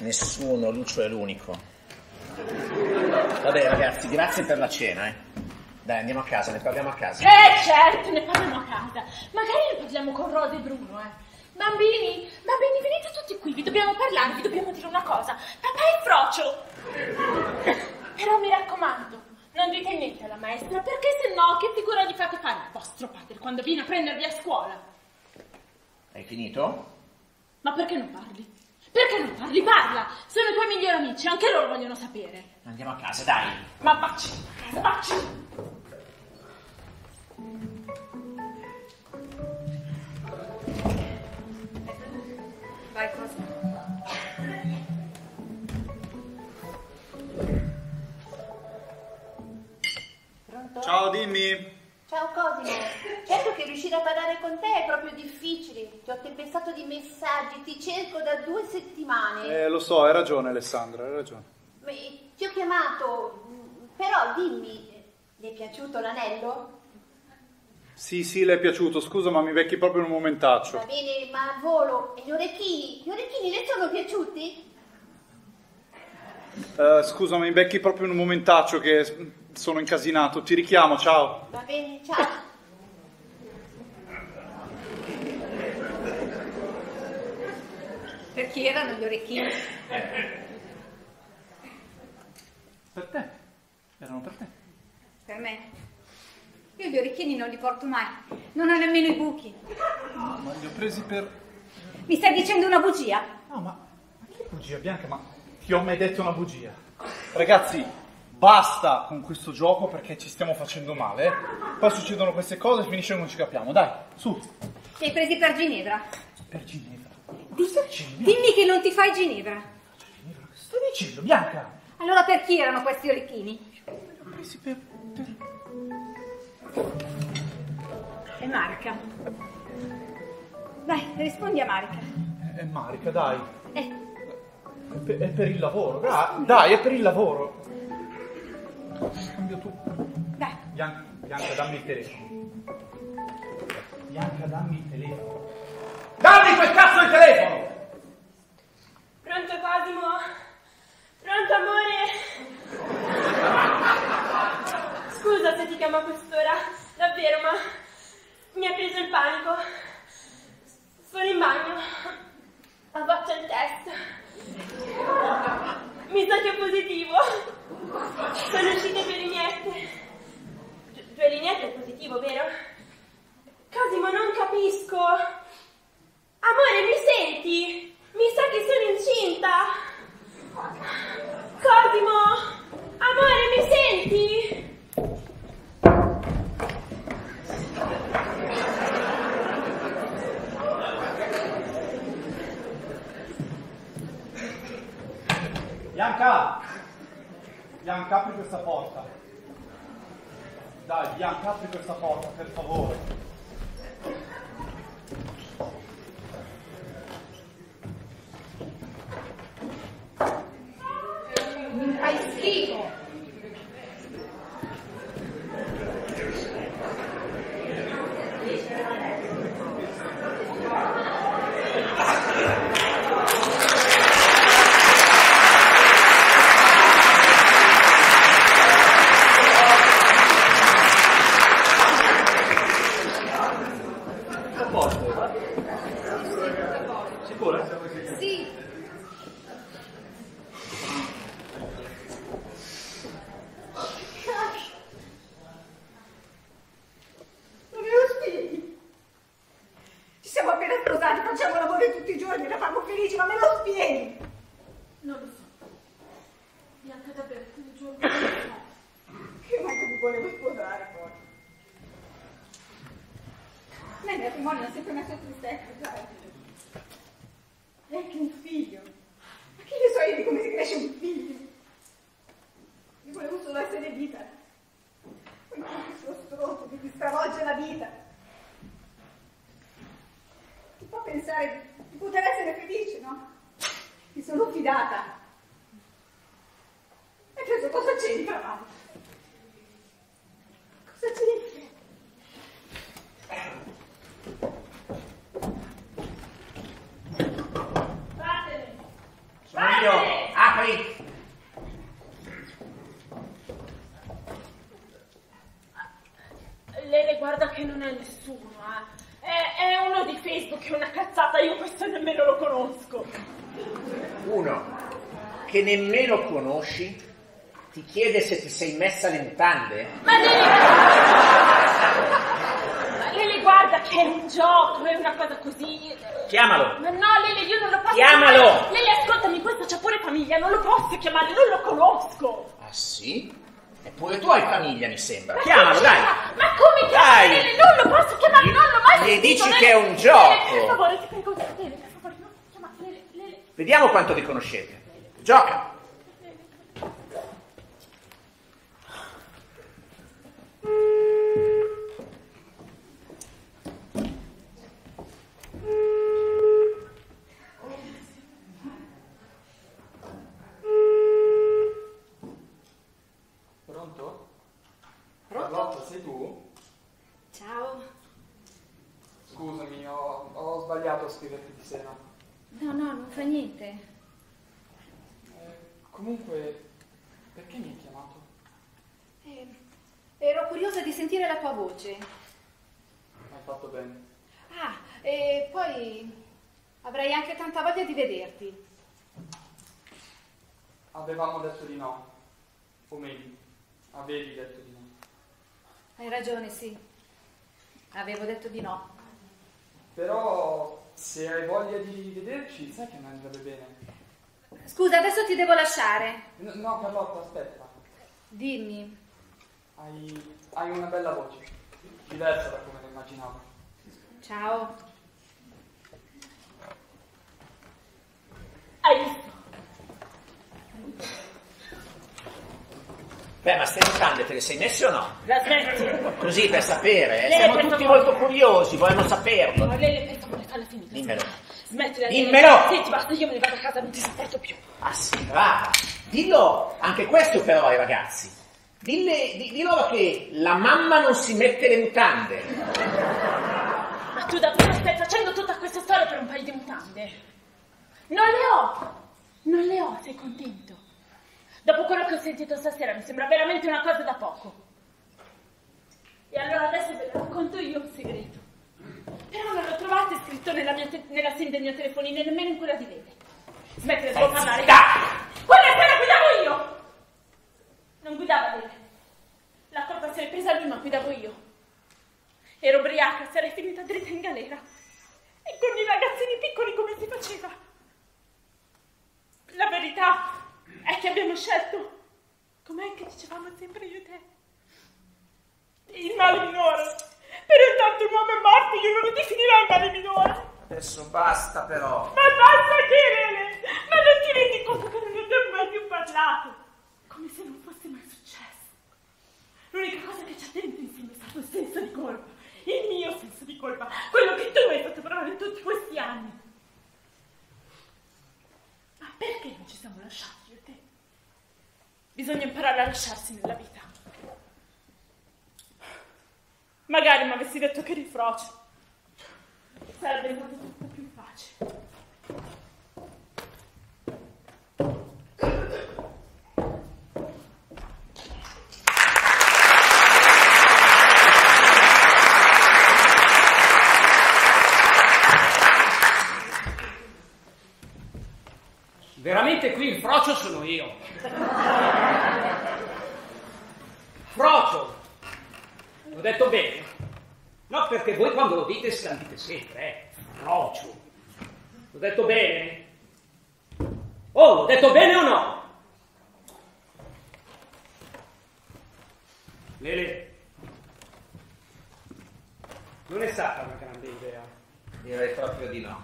Nessuno, Lucio è l'unico. Vabbè ragazzi, grazie per la cena, eh. Dai, andiamo a casa, ne parliamo a casa. Eh certo, ne parliamo a casa. Magari ne parliamo con Rosa e Bruno, eh. Bambini, bambini, venite tutti qui, vi dobbiamo parlare, vi dobbiamo dire una cosa. Papà è frocio. Però mi raccomando, non dite niente alla maestra, perché se no che figura gli fate fare al vostro padre quando viene a prendervi a scuola? Hai finito? Ma perché non parli? Perché non parli? Parla! Sono i tuoi migliori amici, anche loro vogliono sapere. Andiamo a casa, dai. Ma casa, vacci! Vai, cosa? Ciao, dimmi. Ciao Cosimo, certo che riuscire a parlare con te è proprio difficili. Ti ho tempestato di messaggi, ti cerco da due settimane. Eh, lo so, hai ragione Alessandra, hai ragione. Ma, Ti ho chiamato, però dimmi, ti è piaciuto l'anello? Sì, sì, le è piaciuto, scusa ma mi becchi proprio in un momentaccio. Va bene, ma al volo. E gli orecchini? Gli orecchini le sono piaciuti? Eh, scusa, mi becchi proprio in un momentaccio che sono incasinato, ti richiamo, ciao. Va bene, ciao. Per chi erano gli orecchini? Per te, erano per te. Per me. Io gli orecchini non li porto mai. Non ho nemmeno i buchi. Ma li ho presi per... Mi stai dicendo una bugia? No, ma che bugia Bianca, ma ti ho mai detto una bugia? Ragazzi, basta con questo gioco perché ci stiamo facendo male. Poi succedono queste cose e finisce che non ci capiamo. Dai, su. Ti hai presi per Ginevra? Per Ginevra. Di- dimmi che non ti fai Ginevra. Stai dicendo, Bianca? Allora per chi erano questi orecchini? Presi per... È Marica. Dai, rispondi a Marica. È Marica, dai. Eh, È per, è per il lavoro. Dai, dai, è per il lavoro. Cambio tu. Dai. Bianca, Bianca, dammi il telefono. Bianca, dammi il telefono. Dammi quel cazzo di telefono! Pronto Cosimo? Pronto amore? Scusa se ti chiamo a quest'ora, davvero, ma mi ha preso il panico. Sono in bagno. Fatto il test. Mi sa che è positivo. Sono uscite due lineette. Due lineette è positivo, vero? Cosimo, non capisco. Amore, mi senti? Mi sa che sono incinta. Cosimo, amore, mi senti? Bianca! Bianca, apri questa porta. Dai, Bianca, apri questa porta, per favore. mi schifo. A posto. Sicura? Sì. Non me lo spieghi? Ci siamo appena sposati, facciamo l'amore tutti i giorni, eravamo felici, ma me lo spieghi? Non lo so. Bianca davvero, ti giuro Che io neanche mi volevo sposare poi. Lei il matrimonio ha sempre messo tristezza, sai? E anche un figlio. Ma che ne so io di come si cresce un figlio? Io volevo solo essere vita. Poi c'è questo stronzo che ti stravolge la vita. Ti può pensare di poter essere felice, no? Mi sono fidata. E adesso cosa c'entra, mamma? Cosa c'entra? Vattene! Sono io, apri! Lele, guarda che non è nessuno, eh. È, è uno di Facebook, è una cazzata, io questo nemmeno lo conosco. Uno che nemmeno conosci ti chiede se ti sei messa le mutande? Ma Lele... Ma Lele, guarda che è un gioco, è una cosa così... Chiamalo! Ma no, Lele, io non lo posso Chiamalo! chiamare. Lele, ascoltami, questo c'ha pure famiglia, non lo posso chiamare, non lo conosco. Ah sì? Eppure tu hai famiglia, mi sembra. Ma Chiamalo, dai! Ma come chiamare Dai. Lele? Non lo posso chiamare, non l'ho mai gli dici Lele. che è un Lele, gioco. per favore, ti prego, Lele, per favore, non chiama Lele, Lele. Vediamo quanto vi conoscete. Gioca! Pronto? Carlotta, sei tu? Ciao. Scusami, ho, ho sbagliato a scriverti di sera. No, no, non fa niente. Comunque, perché mi hai chiamato? Eh, ero curiosa di sentire la tua voce. Hai fatto bene. Ah, e poi avrei anche tanta voglia di vederti. Avevamo detto di no. O meglio, avevi detto di no. Hai ragione, sì. Avevo detto di no. Però, se hai voglia di vederci, sai che mi andrebbe bene. Scusa, adesso ti devo lasciare. No, no Carlotta, aspetta. Dimmi. Hai, hai una bella voce. Diversa da come la immaginavo. Ciao. Hai visto? Beh, ma stai mutande te le sei messe o no? La smetti? Così per sapere, eh. Siamo tutti molto curiosi, vogliamo saperlo. Ma lei per favore, falla finita. Dimmelo. Smettila. Dimmelo! Senti, basta, io me ne vado a casa, non ti sopporto più. Ah sì, brava. Dillo anche questo però ai ragazzi. Dille, di, di loro che la mamma non si mette le mutande. Ma tu davvero stai facendo tutta questa storia per un paio di mutande? Non le ho! Non le ho, sei contento? Dopo quello che ho sentito stasera mi sembra veramente una cosa da poco. E allora adesso ve lo racconto io un segreto. Però non lo trovate scritto nella, mia te- nella mio telefonino e nemmeno in quella di. Smettila, devo Stai parlare. zitta! Quella sera guidavo io! Non guidava Lele. La colpa se l'è presa lui, ma guidavo io. Ero ubriaca, sarei finita dritta in galera. E con i ragazzini piccoli come si faceva? La verità è che abbiamo scelto, com'è che dicevamo sempre io e te, il male minore. Però intanto un uomo è morto, io non lo definirò il male minore. Adesso basta però. Ma basta Lele! Ma non ti rendi conto che non ne abbiamo mai più parlato? Come se non fosse mai successo. L'unica cosa che c'è dentro insieme è stato il senso di colpa. Il mio senso di colpa. Quello che tu mi hai fatto provare in tutti questi anni. Ma perché non ci siamo lasciati io e te? Bisogna imparare a lasciarsi nella vita. Magari mi avessi detto che eri frocio. Sarebbe stato tutto più facile. Veramente qui il frocio sono io. Frocio. L'ho detto bene? No, perché voi quando lo dite sempre, eh. Frocio. L'ho detto bene? Oh, l'ho detto bene o no? Lele. Non è stata una grande idea. Direi proprio di no.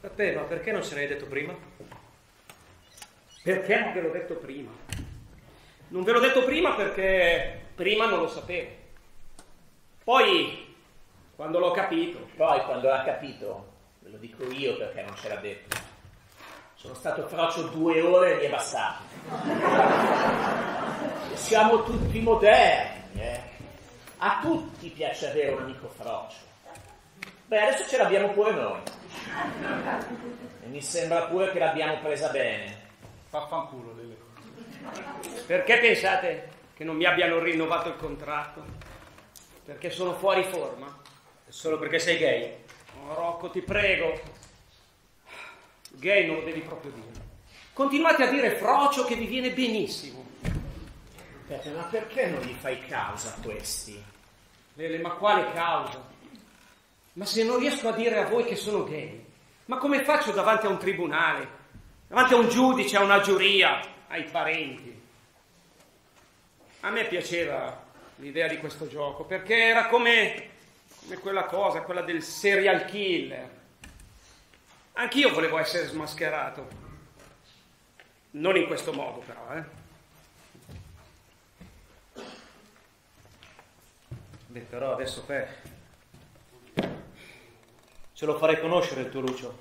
Vabbè, ma perché non se l'hai detto prima? Perché non ve l'ho detto prima? Non ve l'ho detto prima perché prima non lo sapevo. Poi, quando l'ho capito. Poi quando l'ha capito, ve lo dico io perché non ce l'ha detto. Sono stato frocio due ore e mi è bastato. E siamo tutti moderni, eh. A tutti piace avere un amico frocio. Beh, adesso ce l'abbiamo pure noi. E mi sembra pure che l'abbiamo presa bene. Vaffanculo, Lele. Perché pensate che non mi abbiano rinnovato il contratto? Perché sono fuori forma? Solo perché sei gay? Oh, Rocco, ti prego. Gay non lo devi proprio dire. Continuate a dire frocio che vi viene benissimo. Peppe, ma perché non gli fai causa a questi? Lele, ma quale causa? Ma se non riesco a dire a voi che sono gay, ma come faccio davanti a un tribunale, davanti a un giudice, a una giuria, ai parenti? A me piaceva l'idea di questo gioco, perché era come, come quella cosa, quella del serial killer. Anch'io volevo essere smascherato. Non in questo modo, però, eh. Beh, però adesso Pe. Ce lo farei conoscere il tuo Lucio.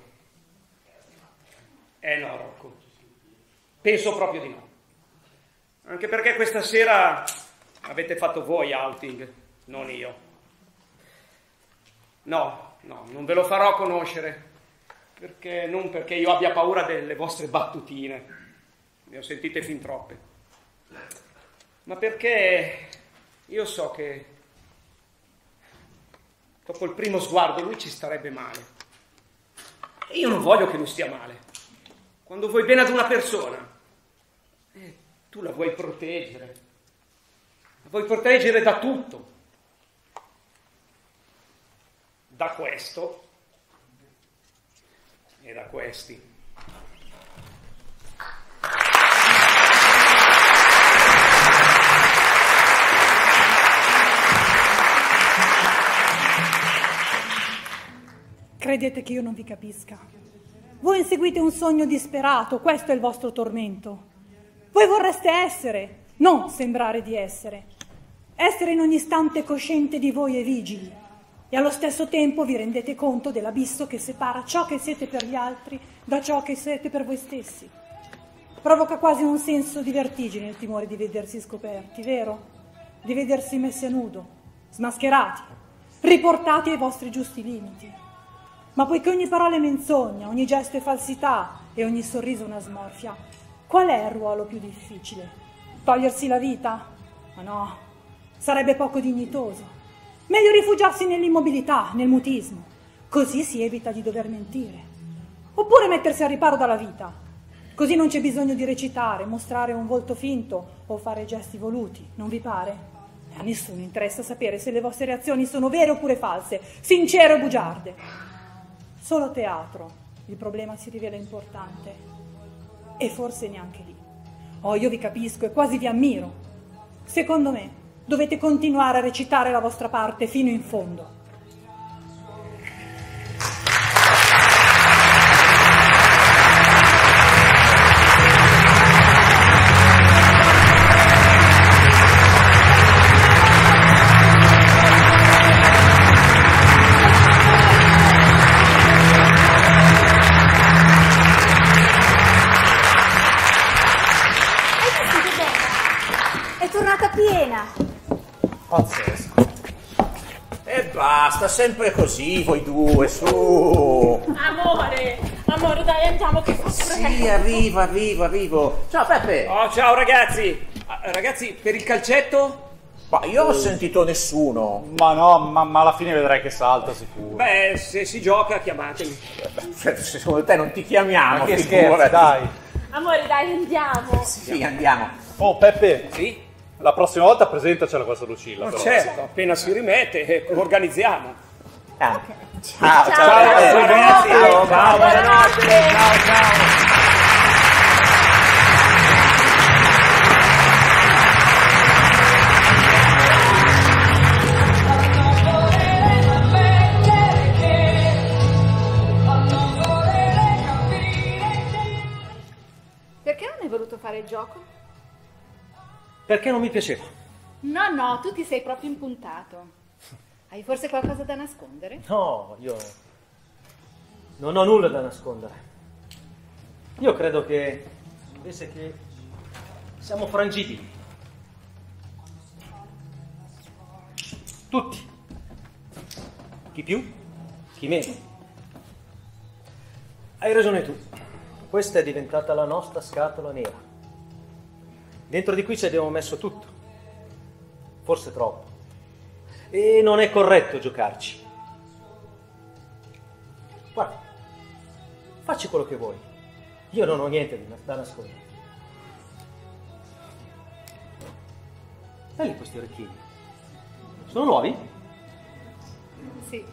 Eh no, Rocco. Penso proprio di no. Anche perché questa sera avete fatto voi outing, non io. No, no, non ve lo farò conoscere. Perché, non perché io abbia paura delle vostre battutine, ne ho sentite fin troppe, ma perché io so che dopo il primo sguardo lui ci starebbe male. E io non voglio che lui stia male. Quando vuoi bene ad una persona, tu la vuoi proteggere. La vuoi proteggere da tutto. Da questo e da questi. Credete che io non vi capisca? Voi inseguite un sogno disperato, questo è il vostro tormento. Voi vorreste essere, non sembrare di essere. Essere in ogni istante cosciente di voi e vigili. E allo stesso tempo vi rendete conto dell'abisso che separa ciò che siete per gli altri da ciò che siete per voi stessi. Provoca quasi un senso di vertigine il timore di vedersi scoperti, vero? Di vedersi messi a nudo, smascherati, riportati ai vostri giusti limiti. Ma poiché ogni parola è menzogna, ogni gesto è falsità e ogni sorriso una smorfia, qual è il ruolo più difficile? Togliersi la vita? Ma no, sarebbe poco dignitoso. Meglio rifugiarsi nell'immobilità, nel mutismo, così si evita di dover mentire. Oppure mettersi al riparo dalla vita, così non c'è bisogno di recitare, mostrare un volto finto o fare gesti voluti, non vi pare? A nessuno interessa sapere se le vostre reazioni sono vere oppure false, sincere o bugiarde. Solo teatro il problema si rivela importante. E forse neanche lì. Oh, io vi capisco e quasi vi ammiro. Secondo me dovete continuare a recitare la vostra parte fino in fondo. Pazzesco. E basta, sempre così, voi due, su. Amore, amore, dai, andiamo che fa. Sì, arrivo, arrivo, arrivo. Ciao Peppe. Oh, ciao ragazzi. Ah, Ragazzi, per il calcetto? Ma io ho sentito nessuno. Ma no, ma, ma alla fine vedrai che salta sicuro. Beh, se si gioca chiamatemi. Cioè, secondo te non ti chiamiamo, Ma che scherzi, dai. Amore, dai, andiamo. Sì, andiamo. Oh, Peppe. Sì? La prossima volta presentacela questa Lucilla. Però. certo, appena si rimette, eh, organizziamo. Ciao, ciao, ragazzi. ragazzi. Ciao, Ciao, buonanotte. Ciao, ciao. Perché non hai voluto fare il gioco? Perché non mi piaceva? No, no, tu ti sei proprio impuntato. Hai forse qualcosa da nascondere? No, io non ho nulla da nascondere. Io credo che invece che siamo frangibili. Tutti. Chi più, chi meno. Hai ragione tu. Questa è diventata la nostra scatola nera. Dentro di qui ci abbiamo messo tutto. Forse troppo. E non è corretto giocarci. Guarda, facci quello che vuoi. Io non ho niente da nascondere. Belli questi orecchini. Sono nuovi? Sì.